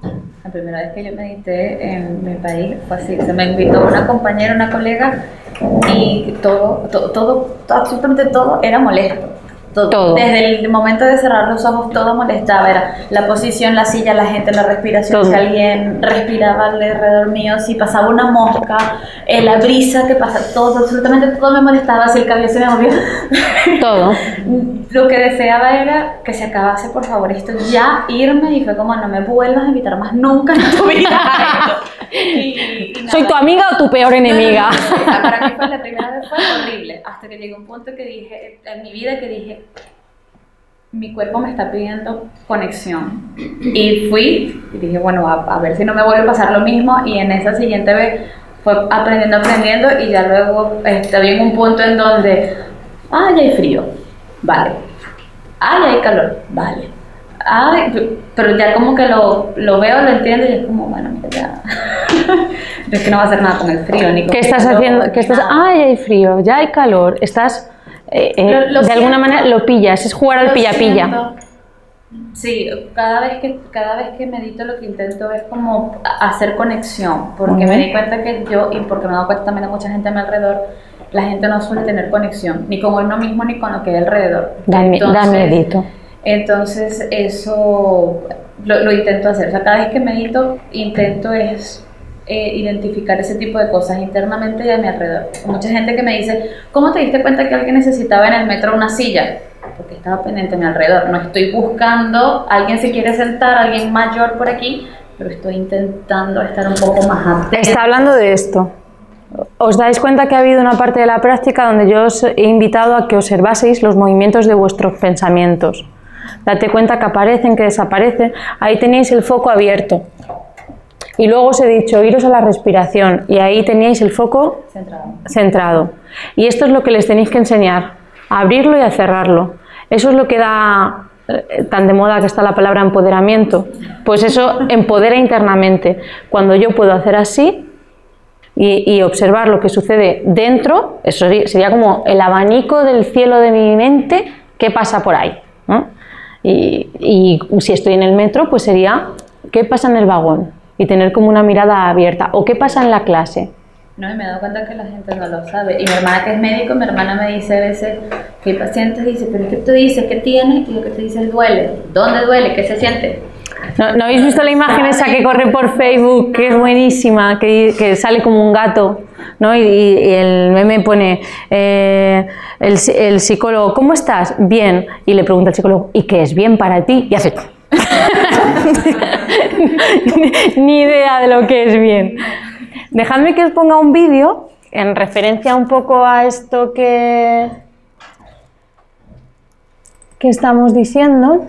La primera vez que yo medité en mi país fue así, se me invitó una compañera, una colega y todo, todo, todo, absolutamente todo era molesto. Todo. Desde el momento de cerrar los ojos todo molestaba, era la posición, la silla, la gente, la respiración, si alguien respiraba alrededor mío, si pasaba una mosca, eh, la brisa que pasa, todo, absolutamente todo me molestaba, si el cabello se me movía. Todo. Lo que deseaba era que se acabase, por favor, esto ya, irme y fue como, no me vuelvas a invitar más nunca en tu vida. ¿Soy tu amiga o tu peor enemiga? para mí fue la primera vez fue horrible, hasta que llegó un punto que dije, en mi vida que dije, mi cuerpo me está pidiendo conexión. Y fui y dije, bueno, a, ver si no me vuelve a pasar lo mismo. Y en esa siguiente vez fue aprendiendo, aprendiendo. Y ya luego estaba en un punto en donde, ah, ya hay frío, vale. Ah, ya hay calor, vale. Ay, pero ya como que lo, lo, veo, lo entiendo y es como, bueno, ya. es que no va a hacer nada con el frío. Ni con ¿Qué estás haciendo? ¿Qué estás? Ah, ya hay frío, ya hay calor. Estás eh, eh, de alguna manera lo pillas, es jugar al pilla-pilla. Sí, cada vez, que, cada vez que medito lo que intento es como hacer conexión, porque me di cuenta que yo, y porque me he dado cuenta también de mucha gente a mi alrededor, la gente no suele tener conexión, ni con uno mismo ni con lo que hay alrededor. Da, entonces, Entonces eso lo, lo, intento hacer, o sea, cada vez que medito intento es eh, identificar ese tipo de cosas internamente y a mi alrededor. mucha gente que me dice, ¿cómo te diste cuenta que alguien necesitaba en el metro una silla? Porque estaba pendiente a mi alrededor. No estoy buscando, alguien se quiere sentar, alguien mayor por aquí, pero estoy intentando estar un poco más atento. Está hablando de esto. Os dais cuenta que ha habido una parte de la práctica donde yo os he invitado a que observaseis los movimientos de vuestros pensamientos. Date cuenta que aparecen, que desaparecen. Ahí tenéis el foco abierto. Y luego os he dicho, iros a la respiración y ahí teníais el foco centrado. Y esto es lo que les tenéis que enseñar, a abrirlo y a cerrarlo. Eso es lo que da eh, tan de moda que está la palabra empoderamiento. Pues eso empodera internamente. Cuando yo puedo hacer así y, observar lo que sucede dentro, eso sería como el abanico del cielo de mi mente, ¿qué pasa por ahí? Y, y si estoy en el metro, pues sería, ¿qué pasa en el vagón? y tener como una mirada abierta. ¿O qué pasa en la clase? No, y me he dado cuenta que la gente no lo sabe. Y mi hermana que es médico, mi hermana me dice a veces que el paciente dice, pero ¿qué tú dices? ¿Qué tiene? Y lo que te dice es duele. ¿Dónde duele? ¿Qué se siente? ¿No, habéis visto la imagen esa que corre por Facebook, que es buenísima, que, que sale como un gato? ¿no? Y, el meme pone, eh, el, el, psicólogo, ¿cómo estás? Bien. Y le pregunta al psicólogo, ¿y qué es bien para ti? Y hace... Ni idea de lo que es bien. Dejadme que os ponga un vídeo en referencia un poco a esto que, que estamos diciendo.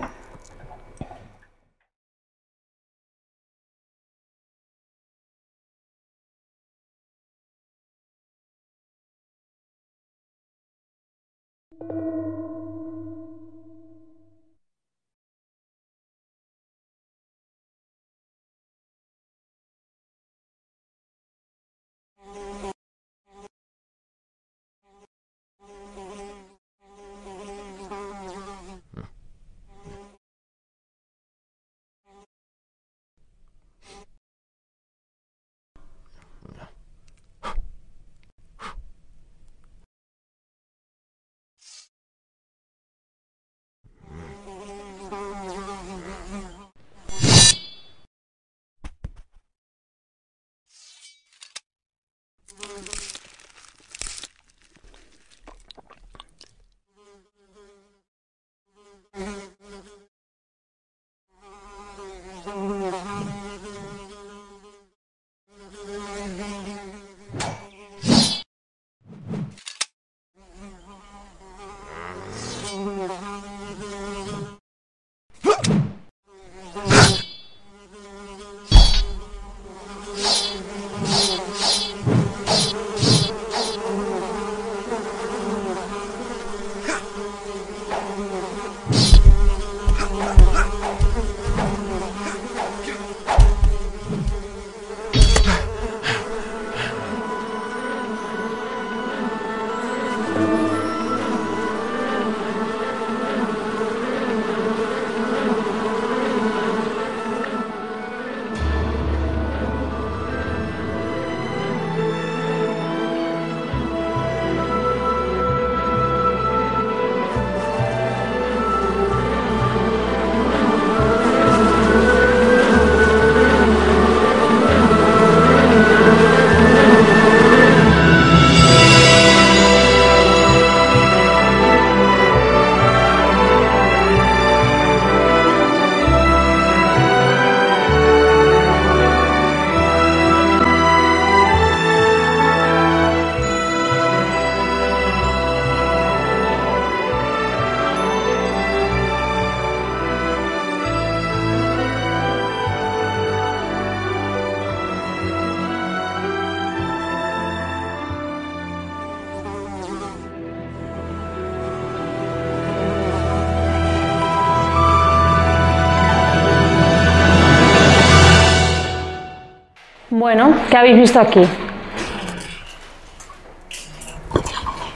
Bueno, ¿qué habéis visto aquí?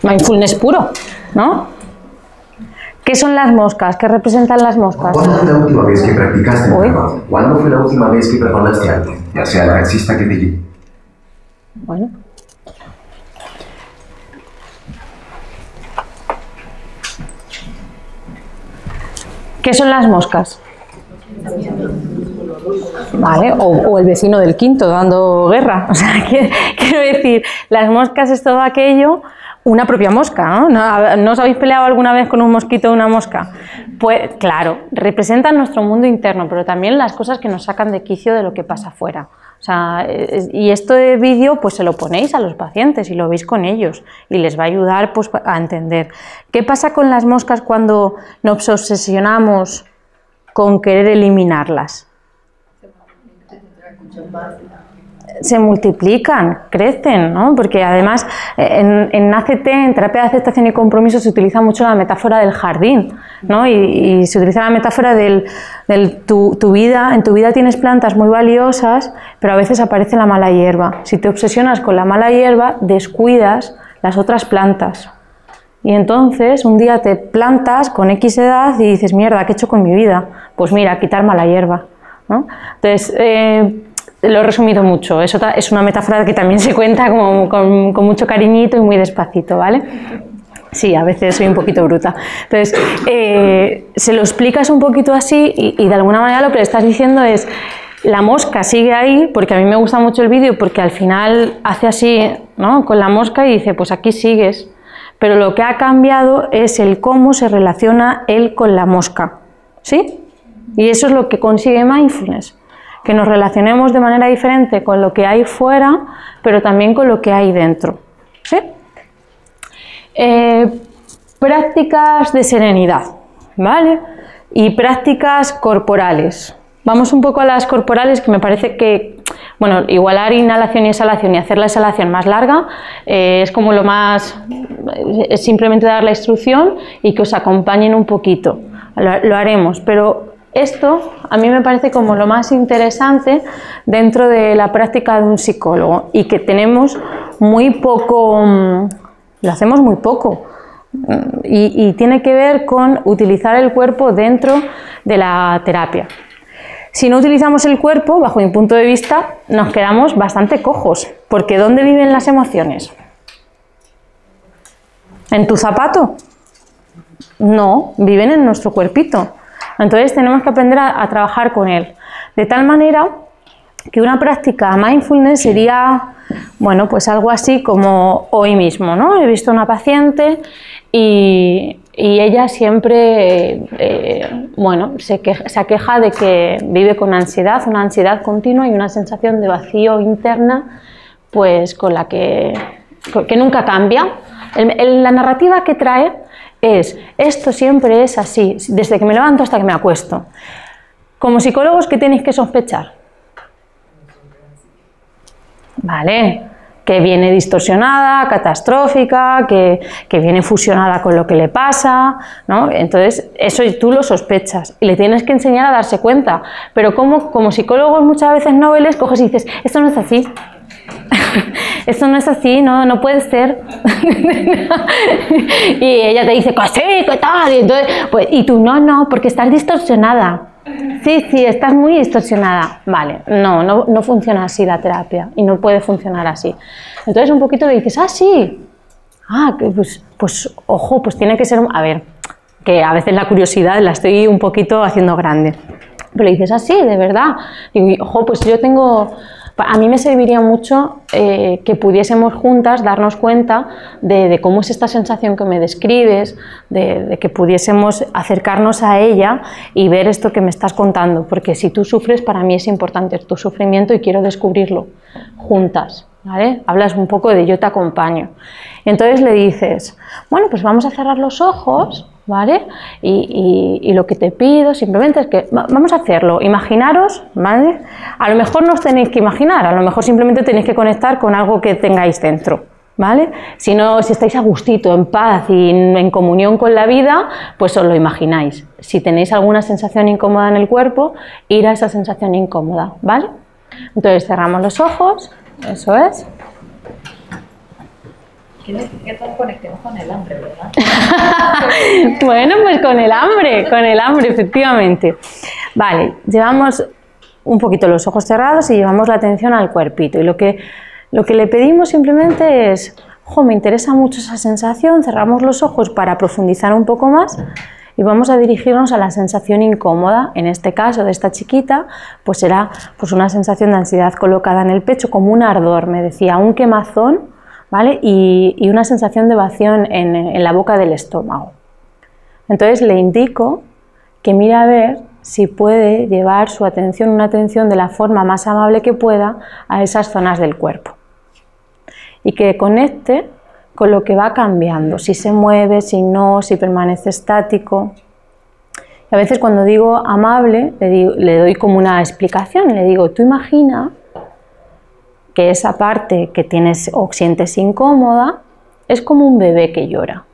Mindfulness puro, ¿no? ¿Qué son las moscas? ¿Qué representan las moscas? ¿Cuándo fue la última vez que practicaste Uy. ¿Cuándo fue la última vez que perdonaste a alguien? Ya sea el taxista que te. Bueno. ¿Qué son las moscas? Vale, o, el vecino del quinto dando guerra. O sea, quiero decir, las moscas es todo aquello, una propia mosca, ¿no? ¿No, ¿No os habéis peleado alguna vez con un mosquito o una mosca? Pues claro, representan nuestro mundo interno, pero también las cosas que nos sacan de quicio de lo que pasa afuera. O sea, y esto de vídeo, pues se lo ponéis a los pacientes y lo veis con ellos y les va a ayudar pues, a entender. ¿Qué pasa con las moscas cuando nos obsesionamos con querer eliminarlas? Se multiplican, crecen, ¿no? Porque además eh, en, en ACT, en terapia de aceptación y compromiso, se utiliza mucho la metáfora del jardín, ¿no? Y, se utiliza la metáfora del, del tu, tu vida, en tu vida tienes plantas muy valiosas, pero a veces aparece la mala hierba. Si te obsesionas con la mala hierba, descuidas las otras plantas. Y entonces un día te plantas con X edad y dices, mierda, ¿qué he hecho con mi vida? Pues mira, quitar mala hierba. ¿no? Entonces, eh, lo he resumido mucho. Ta- es una metáfora que también se cuenta con, con mucho cariñito y muy despacito, ¿vale? Sí, a veces soy un poquito bruta. Entonces, eh, se lo explicas un poquito así y, y de alguna manera lo que le estás diciendo es, la mosca sigue ahí, porque a mí me gusta mucho el vídeo, porque al final hace así, ¿no? Con la mosca y dice, pues aquí sigues. Pero lo que ha cambiado es el cómo se relaciona él con la mosca. ¿Sí? Y eso es lo que consigue mindfulness. Que nos relacionemos de manera diferente con lo que hay fuera, pero también con lo que hay dentro. ¿Sí? Eh, prácticas de serenidad, ¿vale? Y prácticas corporales. Vamos un poco a las corporales, que me parece que, bueno, igualar inhalación y exhalación y hacer la exhalación más larga eh, es como lo más, es simplemente dar la instrucción y que os acompañen un poquito. Lo, lo haremos, pero esto a mí me parece como lo más interesante dentro de la práctica de un psicólogo y que tenemos muy poco, mm, lo hacemos muy poco. Mm, Y, tiene que ver con utilizar el cuerpo dentro de la terapia. Si no utilizamos el cuerpo, bajo mi punto de vista, nos quedamos bastante cojos, porque ¿dónde viven las emociones? ¿En tu zapato? No, viven en nuestro cuerpito. Entonces tenemos que aprender a, trabajar con él. De tal manera que una práctica mindfulness sería, bueno, pues algo así como hoy mismo, ¿no? He visto una paciente y, y ella siempre, eh, bueno, se, que- se aqueja de que vive con ansiedad, una ansiedad continua y una sensación de vacío interna, pues con la que, que nunca cambia. El- la narrativa que trae es, esto siempre es así, desde que me levanto hasta que me acuesto. Como psicólogos, ¿qué tenéis que sospechar? ¿vale? Que viene distorsionada, catastrófica, que, que viene fusionada con lo que le pasa, ¿no? Entonces, eso tú lo sospechas y le tienes que enseñar a darse cuenta. Pero como, como psicólogos muchas veces noveles coges y dices, esto no es así. Esto no es así, no, no puede ser. y ella te dice, que sí, que tal. Y, entonces, pues, y tú, no, no, porque estás distorsionada. Sí, sí, estás muy distorsionada. Vale, no, no, no funciona así la terapia y no puede funcionar así. Entonces un poquito le dices, ah, sí. Ah, pues, pues ojo, pues tiene que ser... A ver, que a veces la curiosidad la estoy un poquito haciendo grande. Pero le dices, ah, sí, de verdad. Y, ojo, pues yo tengo... A mí me serviría mucho eh, que pudiésemos juntas darnos cuenta de, de cómo es esta sensación que me describes, de, de que pudiésemos acercarnos a ella y ver esto que me estás contando, porque si tú sufres, para mí es importante tu sufrimiento y quiero descubrirlo juntas. Hablas un poco de yo te acompaño. Entonces le dices, bueno, pues vamos a cerrar los ojos, ¿vale? Y, lo que te pido simplemente es que va- vamos a hacerlo. Imaginaros, ¿vale? A lo mejor no os tenéis que imaginar, a lo mejor simplemente tenéis que conectar con algo que tengáis dentro. ¿Vale? Si no, si estáis a gustito, en paz y en comunión con la vida, pues os lo imagináis. Si tenéis alguna sensación incómoda en el cuerpo, ir a esa sensación incómoda, ¿vale? Entonces cerramos los ojos, eso es. Que todos conectemos con el hambre, ¿verdad? bueno, pues con el hambre, con el hambre, efectivamente. Vale, llevamos un poquito los ojos cerrados y llevamos la atención al cuerpito. Y lo que, lo que le pedimos simplemente es, ojo, me interesa mucho esa sensación, cerramos los ojos para profundizar un poco más y vamos a dirigirnos a la sensación incómoda. En este caso de esta chiquita, pues será pues una sensación de ansiedad colocada en el pecho como un ardor, me decía, un quemazón ¿vale? Y, una sensación de vacío en, la boca del estómago. Entonces le indico que mire a ver si puede llevar su atención, una atención de la forma más amable que pueda a esas zonas del cuerpo. Y que conecte con lo que va cambiando, si se mueve, si no, si permanece estático. Y a veces cuando digo amable, le, doy como una explicación, le digo, tú imagina que esa parte que tienes o sientes incómoda es como un bebé que llora.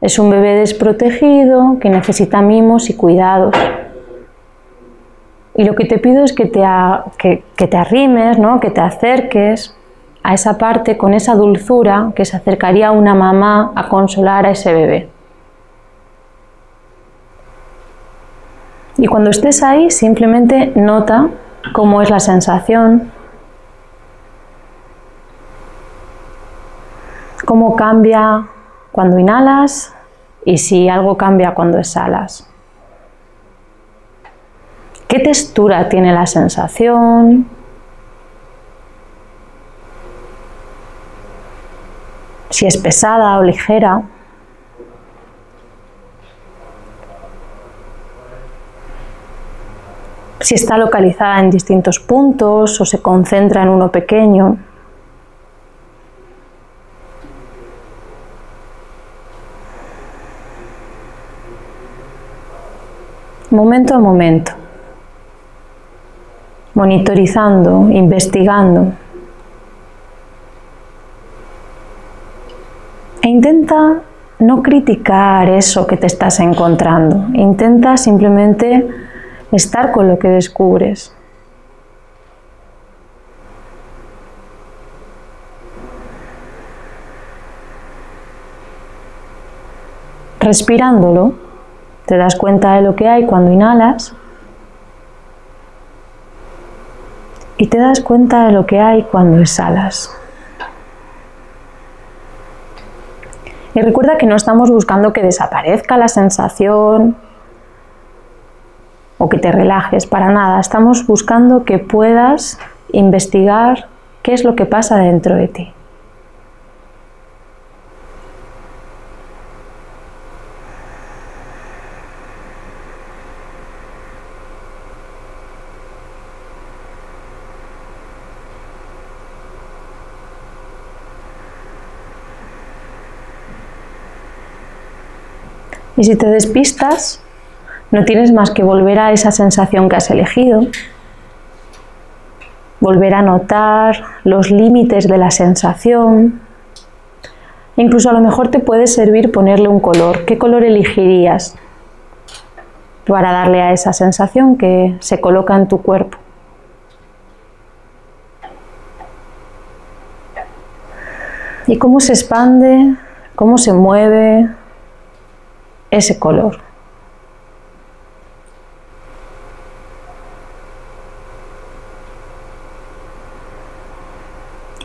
Es un bebé desprotegido que necesita mimos y cuidados. Y lo que te pido es que te, que, te arrimes, ¿no? que te acerques a esa parte con esa dulzura que se acercaría una mamá a consolar a ese bebé. Y cuando estés ahí, simplemente nota cómo es la sensación, cómo cambia cuando inhalas y si algo cambia cuando exhalas. ¿Qué textura tiene la sensación? Si es pesada o ligera. Si está localizada en distintos puntos o se concentra en uno pequeño. momento a momento, monitorizando, investigando. E intenta no criticar eso que te estás encontrando, intenta simplemente estar con lo que descubres. Respirándolo, te das cuenta de lo que hay cuando inhalas y te das cuenta de lo que hay cuando exhalas. Y recuerda que no estamos buscando que desaparezca la sensación o que te relajes para nada. Estamos buscando que puedas investigar qué es lo que pasa dentro de ti. Y si te despistas, no tienes más que volver a esa sensación que has elegido, volver a notar los límites de la sensación. Incluso a lo mejor te puede servir ponerle un color. ¿Qué color elegirías para darle a esa sensación que se coloca en tu cuerpo? ¿Y cómo se expande? ¿Cómo se mueve? Ese color.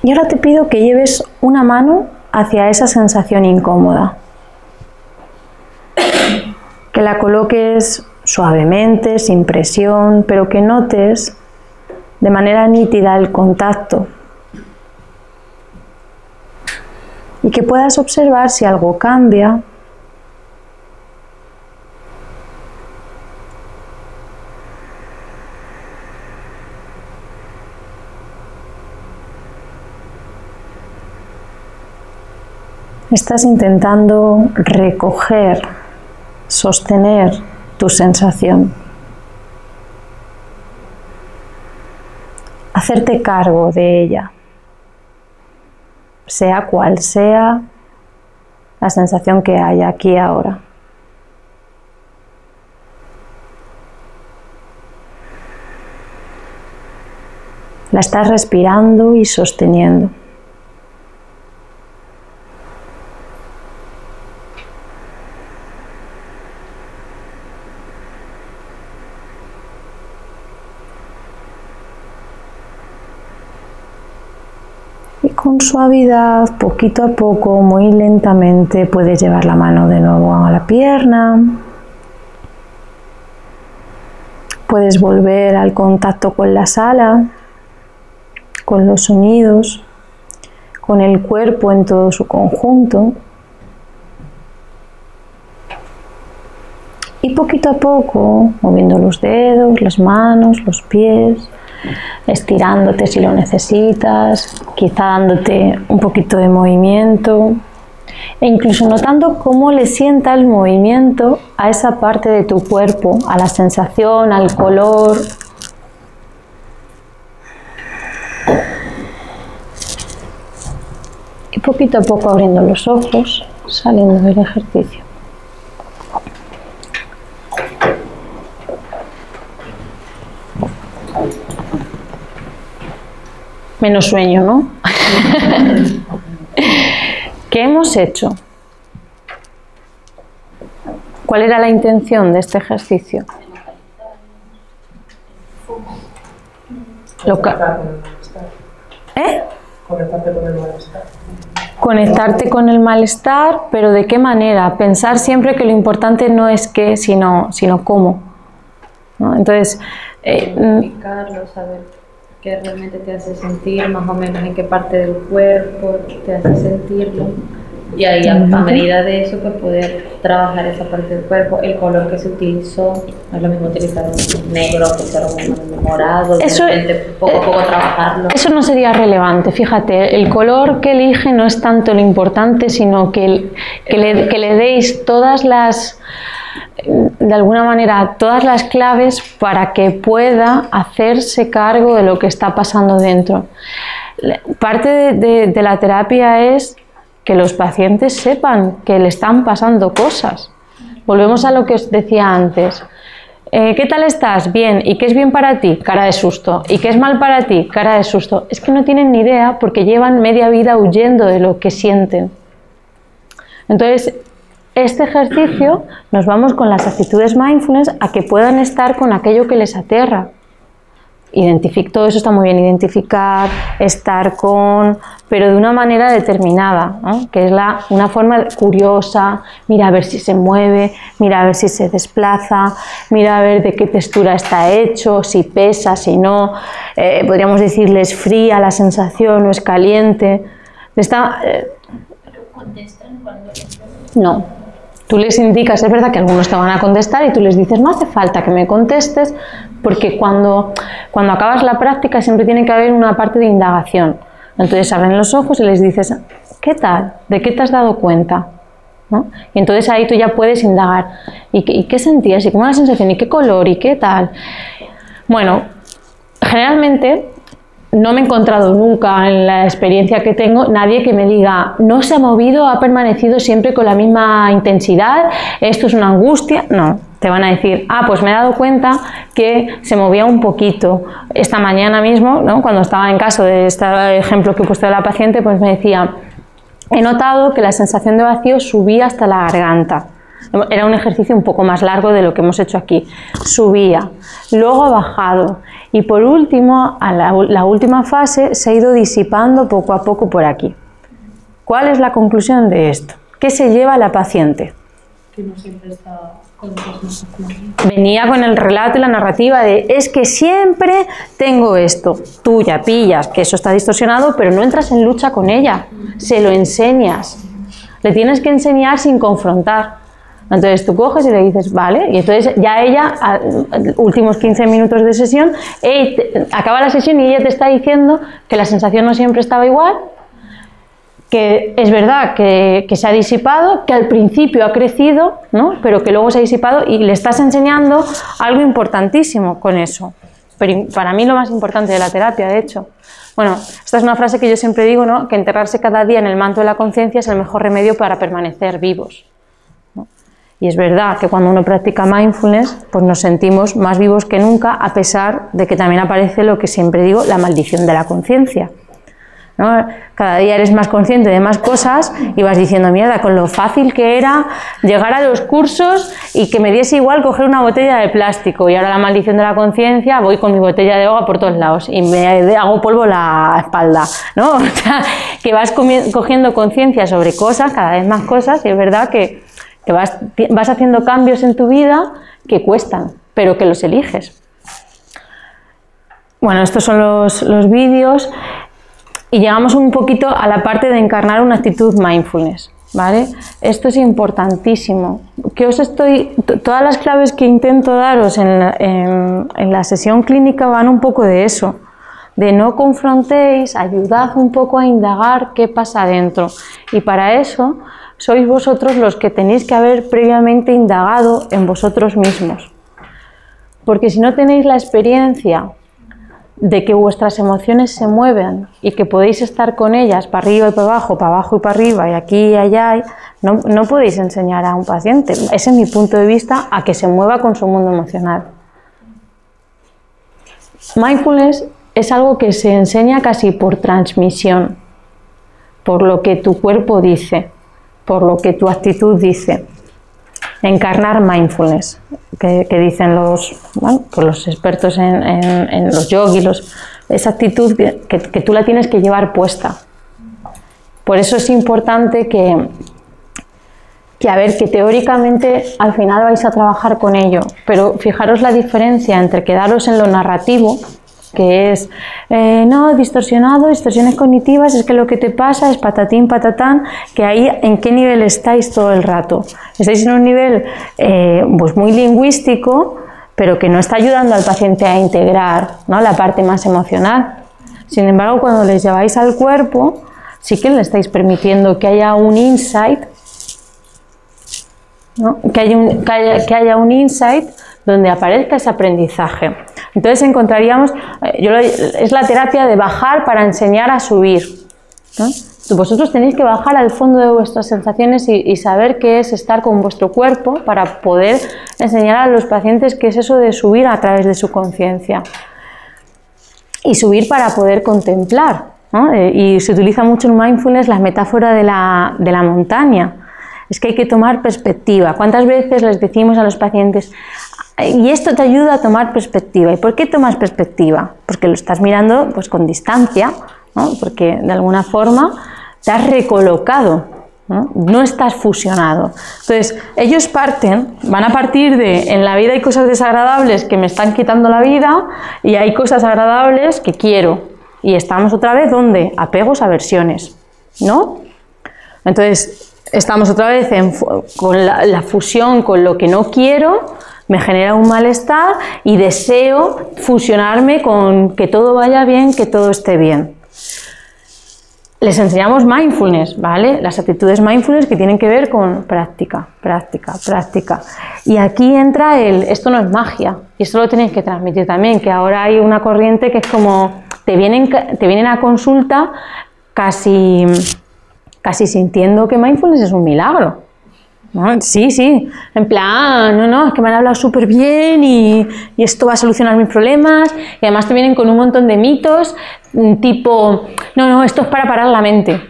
Y ahora te pido que lleves una mano hacia esa sensación incómoda. Que la coloques suavemente, sin presión, pero que notes de manera nítida el contacto. Y que puedas observar si algo cambia Estás intentando recoger, sostener tu sensación. Hacerte cargo de ella, sea cual sea la sensación que hay aquí ahora. La estás respirando y sosteniendo. Y con suavidad, poquito a poco, muy lentamente, puedes llevar la mano de nuevo a la pierna. Puedes volver al contacto con la sala, con los sonidos, con el cuerpo en todo su conjunto. Y poquito a poco, moviendo los dedos, las manos, los pies, estirándote si lo necesitas, quizá dándote un poquito de movimiento e incluso notando cómo le sienta el movimiento a esa parte de tu cuerpo, a la sensación, al color. Y poquito a poco abriendo los ojos, saliendo del ejercicio. Menos sueño, ¿no? ¿Qué hemos hecho? ¿Cuál era la intención de este ejercicio? ¿Eh? Conectarte con el malestar. Conectarte con el malestar, pero ¿de qué manera? Pensar siempre que lo importante no es qué, sino, sino cómo. Entonces, eh, saber qué realmente te hace sentir, más o menos en qué parte del cuerpo te hace sentirlo. Y ahí a, medida de eso, pues poder trabajar esa parte del cuerpo, el color que se utilizó, no es lo mismo utilizar un negro que un morado, eso, poco a poco trabajarlo. Eso no sería relevante, fíjate, el color que elige no es tanto lo importante, sino que, que, le, que le deis todas las de alguna manera todas las claves para que pueda hacerse cargo de lo que está pasando dentro. Parte de, la terapia es que los pacientes sepan que le están pasando cosas. Volvemos a lo que os decía antes. Eh, ¿Qué tal estás? Bien. ¿Y qué es bien para ti? Cara de susto. ¿Y qué es mal para ti? Cara de susto. Es que no tienen ni idea porque llevan media vida huyendo de lo que sienten. Entonces, este ejercicio nos vamos con las actitudes mindfulness a que puedan estar con aquello que les aterra. todo eso está muy bien, identificar, estar con, pero de una manera determinada, que es la, una forma curiosa, mira a ver si se mueve, mira a ver si se desplaza, mira a ver de qué textura está hecho, si pesa, si no, eh, podríamos decirles fría la sensación o es caliente. Está, eh, no, Tú les indicas, es verdad que algunos te van a contestar y tú les dices, no hace falta que me contestes, porque cuando, cuando acabas la práctica siempre tiene que haber una parte de indagación. Entonces abren los ojos y les dices, ¿qué tal? ¿De qué te has dado cuenta? Y entonces ahí tú ya puedes indagar. ¿Y qué, ¿Y qué, sentías? ¿Y cómo la sensación? ¿Y qué color? ¿Y qué tal? Bueno, generalmente no me he encontrado nunca en la experiencia que tengo nadie que me diga no se ha movido, ha permanecido siempre con la misma intensidad, esto es una angustia. No, te van a decir, ah, pues me he dado cuenta que se movía un poquito. Esta mañana mismo, ¿no? cuando estaba en caso de este ejemplo que he puesto de la paciente, pues me decía, he notado que la sensación de vacío subía hasta la garganta. Era un ejercicio un poco más largo de lo que hemos hecho aquí. Subía, luego ha bajado y por último, a la, última fase se ha ido disipando poco a poco por aquí. ¿Cuál es la conclusión de esto? ¿Qué se lleva la paciente? Que no siempre está con Venía con el relato y la narrativa de es que siempre tengo esto. Tú ya pillas que eso está distorsionado, pero no entras en lucha con ella. Se lo enseñas. Le tienes que enseñar sin confrontar. Entonces tú coges y le dices, vale, y entonces ya ella, a, últimos 15 minutos de sesión, acaba la sesión y ella te está diciendo que la sensación no siempre estaba igual, que es verdad que, se ha disipado, que al principio ha crecido, ¿no? pero que luego se ha disipado y le estás enseñando algo importantísimo con eso. Pero para mí lo más importante de la terapia, de hecho. Bueno, esta es una frase que yo siempre digo, ¿no? que enterrarse cada día en el manto de la conciencia es el mejor remedio para permanecer vivos. Y es verdad que cuando uno practica mindfulness, pues nos sentimos más vivos que nunca, a pesar de que también aparece lo que siempre digo, la maldición de la conciencia. Cada día eres más consciente de más cosas y vas diciendo, mierda, con lo fácil que era llegar a los cursos y que me diese igual coger una botella de plástico. Y ahora la maldición de la conciencia, voy con mi botella de agua por todos lados y me hago polvo la espalda. ¿no? Que vas cogiendo conciencia sobre cosas, cada vez más cosas, y es verdad que, vas, haciendo cambios en tu vida que cuestan, pero que los eliges. Bueno, estos son los, los vídeos. Y llegamos un poquito a la parte de encarnar una actitud mindfulness. ¿Vale? Esto es importantísimo. Que os estoy, todas las claves que intento daros en la, en la sesión clínica van un poco de eso, de no confrontéis, ayudad un poco a indagar qué pasa dentro. Y para eso sois vosotros los que tenéis que haber previamente indagado en vosotros mismos. Porque si no tenéis la experiencia de que vuestras emociones se mueven y que podéis estar con ellas para arriba y para abajo, para abajo y para arriba y aquí y allá, no, podéis enseñar a un paciente, ese es mi punto de vista, a que se mueva con su mundo emocional. Mindfulness es algo que se enseña casi por transmisión, por lo que tu cuerpo dice, por lo que tu actitud dice encarnar mindfulness, que, dicen los, pues los expertos en, los yogis, esa actitud que, tú la tienes que llevar puesta. Por eso es importante que, que, a ver, que teóricamente al final vais a trabajar con ello, pero fijaros la diferencia entre quedaros en lo narrativo, que es, eh, no, distorsionado, distorsiones cognitivas, es que lo que te pasa es patatín, patatán, que ahí en qué nivel estáis todo el rato. Estáis en un nivel eh, pues muy lingüístico, pero que no está ayudando al paciente a integrar ¿no? la parte más emocional. Sin embargo, cuando les lleváis al cuerpo, sí que le estáis permitiendo que haya un insight, que, haya un, que haya un insight donde aparezca ese aprendizaje. Entonces encontraríamos, eh, es la terapia de bajar para enseñar a subir. Vosotros tenéis que bajar al fondo de vuestras sensaciones y, saber qué es estar con vuestro cuerpo para poder enseñar a los pacientes qué es eso de subir a través de su conciencia. Y subir para poder contemplar. Eh, y se utiliza mucho en mindfulness la metáfora de la, de la montaña. Es que hay que tomar perspectiva. ¿Cuántas veces les decimos a los pacientes, y esto te ayuda a tomar perspectiva. ¿Y por qué tomas perspectiva? Porque lo estás mirando pues, con distancia, porque de alguna forma te has recolocado, ¿no? estás fusionado. Entonces, ellos parten, van a partir de, en la vida hay cosas desagradables que me están quitando la vida y hay cosas agradables que quiero. Y estamos otra vez donde? Apegos, aversiones, ¿no? Entonces, estamos otra vez con la fusión con lo que no quiero me genera un malestar y deseo fusionarme con que todo vaya bien, que todo esté bien. Les enseñamos mindfulness, ¿vale? Las actitudes mindfulness que tienen que ver con práctica, práctica, práctica. Y aquí entra el, esto no es magia, y esto lo tenéis que transmitir también, que ahora hay una corriente que es como, te vienen, te vienen a consulta casi, casi sintiendo que mindfulness es un milagro. Sí, sí, en plan, no, no, es que me han hablado súper bien y, esto va a solucionar mis problemas y además te vienen con un montón de mitos mm, tipo, no, no, esto es para parar la mente.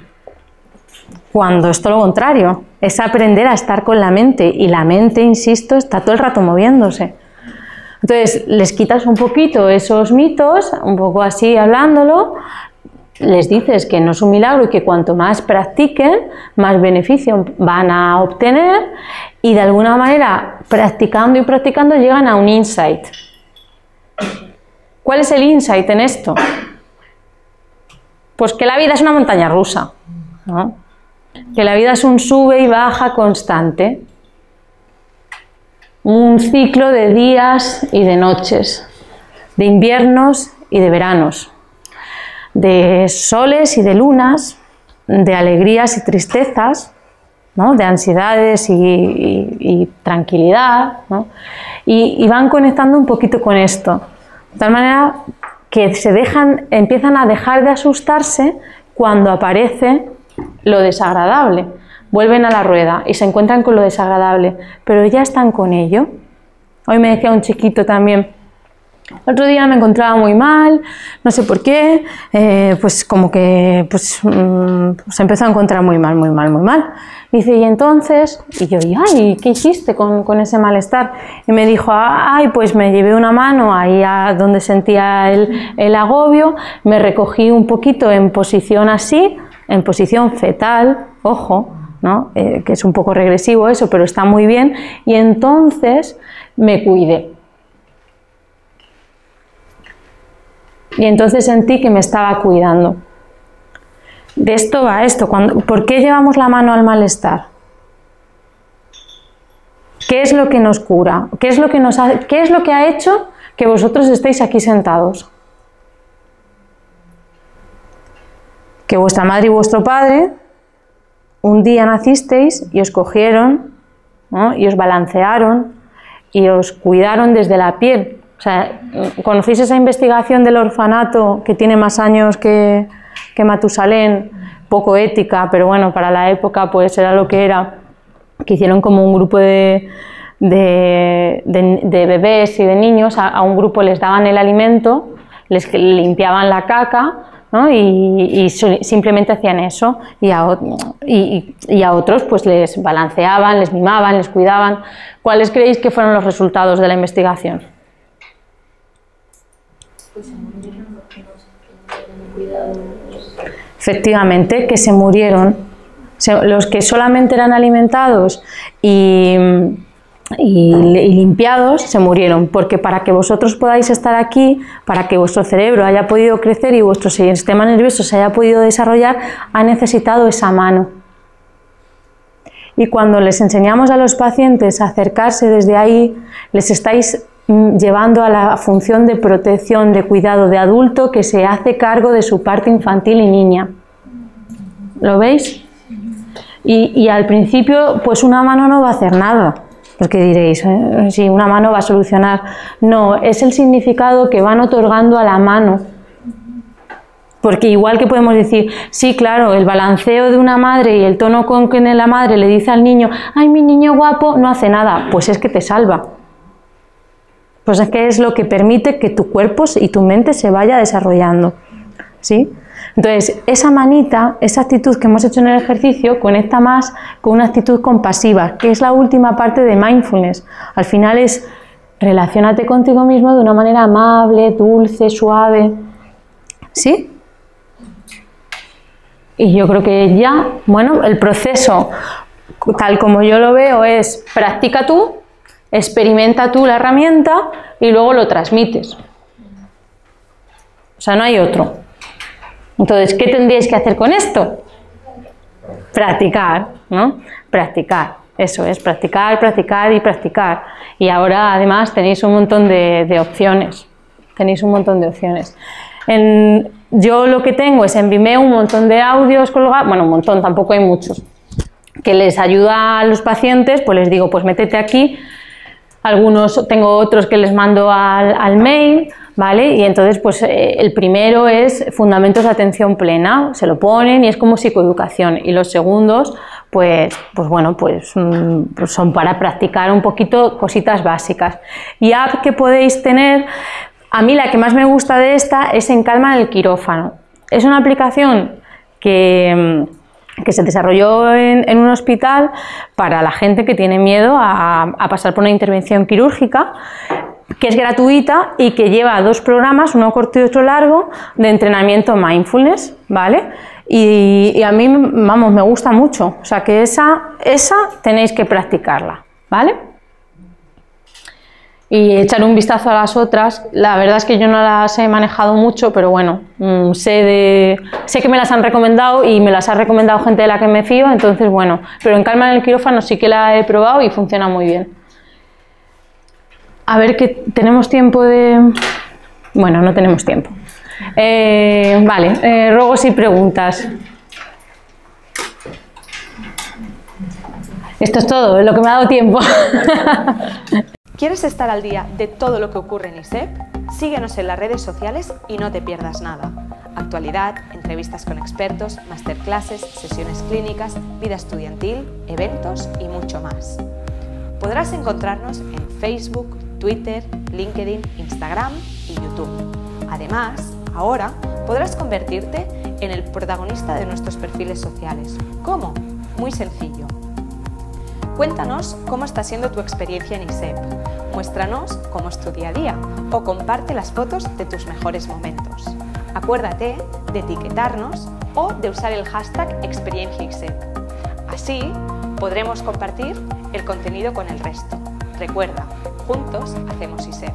Cuando es todo lo contrario, es aprender a estar con la mente y la mente, insisto, está todo el rato moviéndose. Entonces, les quitas un poquito esos mitos, un poco así hablándolo, les dices que no es un milagro y que cuanto más practiquen, más beneficio van a obtener y de alguna manera, practicando y practicando, llegan a un insight. ¿Cuál es el insight en esto? Pues que la vida es una montaña rusa, que la vida es un sube y baja constante, un ciclo de días y de noches, de inviernos y de veranos de soles y de lunas, de alegrías y tristezas, de ansiedades y, tranquilidad, y, van conectando un poquito con esto, de tal manera que se dejan, empiezan a dejar de asustarse cuando aparece lo desagradable. vuelven a la rueda y se encuentran con lo desagradable, pero ya están con ello. Hoy me decía un chiquito también, el otro día me encontraba muy mal, no sé por qué, eh, pues como que pues, mm, se empezó a encontrar muy mal, muy mal, muy mal. Dice, y entonces, y yo, y, ay, ¿qué hiciste con, con, ese malestar? Y me dijo, ay, pues me llevé una mano ahí a donde sentía el, el agobio, me recogí un poquito en posición así, en posición fetal, ojo, ¿no? Eh, que es un poco regresivo eso, pero está muy bien, y entonces me cuidé. Y entonces sentí que me estaba cuidando. De esto va esto. Cuando, ¿Por qué llevamos la mano al malestar? ¿Qué es lo que nos cura? ¿Qué es lo que, nos ha, ¿Qué es lo que ha hecho que vosotros estéis aquí sentados? Que vuestra madre y vuestro padre un día nacisteis y os cogieron ¿no? y os balancearon y os cuidaron desde la piel. O sea, ¿conocéis esa investigación del orfanato que tiene más años que, que Matusalén? Poco ética, pero bueno, para la época pues era lo que era. Que hicieron como un grupo de, de, bebés y de niños, a, un grupo les daban el alimento, les limpiaban la caca ¿no? y, simplemente hacían eso y a, y a, otros pues les balanceaban, les mimaban, les cuidaban. ¿Cuáles creéis que fueron los resultados de la investigación? Efectivamente, que se murieron. Los que solamente eran alimentados y, y, y, limpiados se murieron, porque para que vosotros podáis estar aquí, para que vuestro cerebro haya podido crecer y vuestro sistema nervioso se haya podido desarrollar, ha necesitado esa mano. Y cuando les enseñamos a los pacientes a acercarse desde ahí, les estáis llevando a la función de protección, de cuidado de adulto que se hace cargo de su parte infantil y niña. ¿Lo veis? Y, al principio, pues una mano no va a hacer nada. Porque diréis, ¿eh? si una mano va a solucionar. No, es el significado que van otorgando a la mano. Porque igual que podemos decir, sí, claro, el balanceo de una madre y el tono con que la madre le dice al niño, ay, mi niño guapo, no hace nada, pues es que te salva. Pues es que es lo que permite que tu cuerpo y tu mente se vaya desarrollando. ¿Sí? Entonces, esa manita, esa actitud que hemos hecho en el ejercicio, conecta más con una actitud compasiva, que es la última parte de mindfulness. Al final es relacionate contigo mismo de una manera amable, dulce, suave. ¿Sí? Y yo creo que ya, bueno, el proceso, tal como yo lo veo, es practica tú, experimenta tú la herramienta y luego lo transmites. O sea, no hay otro. Entonces, ¿qué tendríais que hacer con esto? Practicar, ¿no? Practicar. Eso es, practicar, practicar y practicar. Y ahora además tenéis un montón de, opciones. Tenéis un montón de opciones. Yo lo que tengo es en Vimeo un montón de audios colgados, bueno, un montón, tampoco hay muchos, que les ayuda a los pacientes, pues les digo, pues métete aquí, algunos tengo otros que les mando al, mail, ¿vale? Y entonces, pues eh, el primero es fundamentos de atención plena, se lo ponen y es como psicoeducación. Y los segundos, pues, pues bueno, pues, mm, pues son para practicar un poquito cositas básicas. Y app que podéis tener, a mí la que más me gusta de esta es En Calma en el quirófano. Es una aplicación que mm, que se desarrolló en, un hospital para la gente que tiene miedo a, a, pasar por una intervención quirúrgica, que es gratuita y que lleva dos programas, uno corto y otro largo, de entrenamiento mindfulness, ¿vale? Y, y a mí, vamos, me gusta mucho, o sea que esa, esa tenéis que practicarla, ¿vale? Y echar un vistazo a las otras. La verdad es que yo no las he manejado mucho, pero bueno, mmm, sé, de, sé que me las han recomendado y me las ha recomendado gente de la que me fío, entonces bueno, pero en calma en el quirófano sí que la he probado y funciona muy bien. A ver que tenemos tiempo de... Bueno, no tenemos tiempo. Eh, vale, eh, ruegos y preguntas. Esto es todo, lo que me ha dado tiempo. ¿Quieres estar al día de todo lo que ocurre en ISEP? Síguenos en las redes sociales y no te pierdas nada. Actualidad, entrevistas con expertos, masterclasses, sesiones clínicas, vida estudiantil, eventos y mucho más. Podrás encontrarnos en Facebook, Twitter, LinkedIn, Instagram y YouTube. Además, ahora podrás convertirte en el protagonista de nuestros perfiles sociales. ¿Cómo? Muy sencillo. Cuéntanos cómo está siendo tu experiencia en ISEP. Muéstranos cómo es tu día a día o comparte las fotos de tus mejores momentos. Acuérdate de etiquetarnos o de usar el hashtag #ExperienciaISEP. Así podremos compartir el contenido con el resto. Recuerda, juntos hacemos ISEP.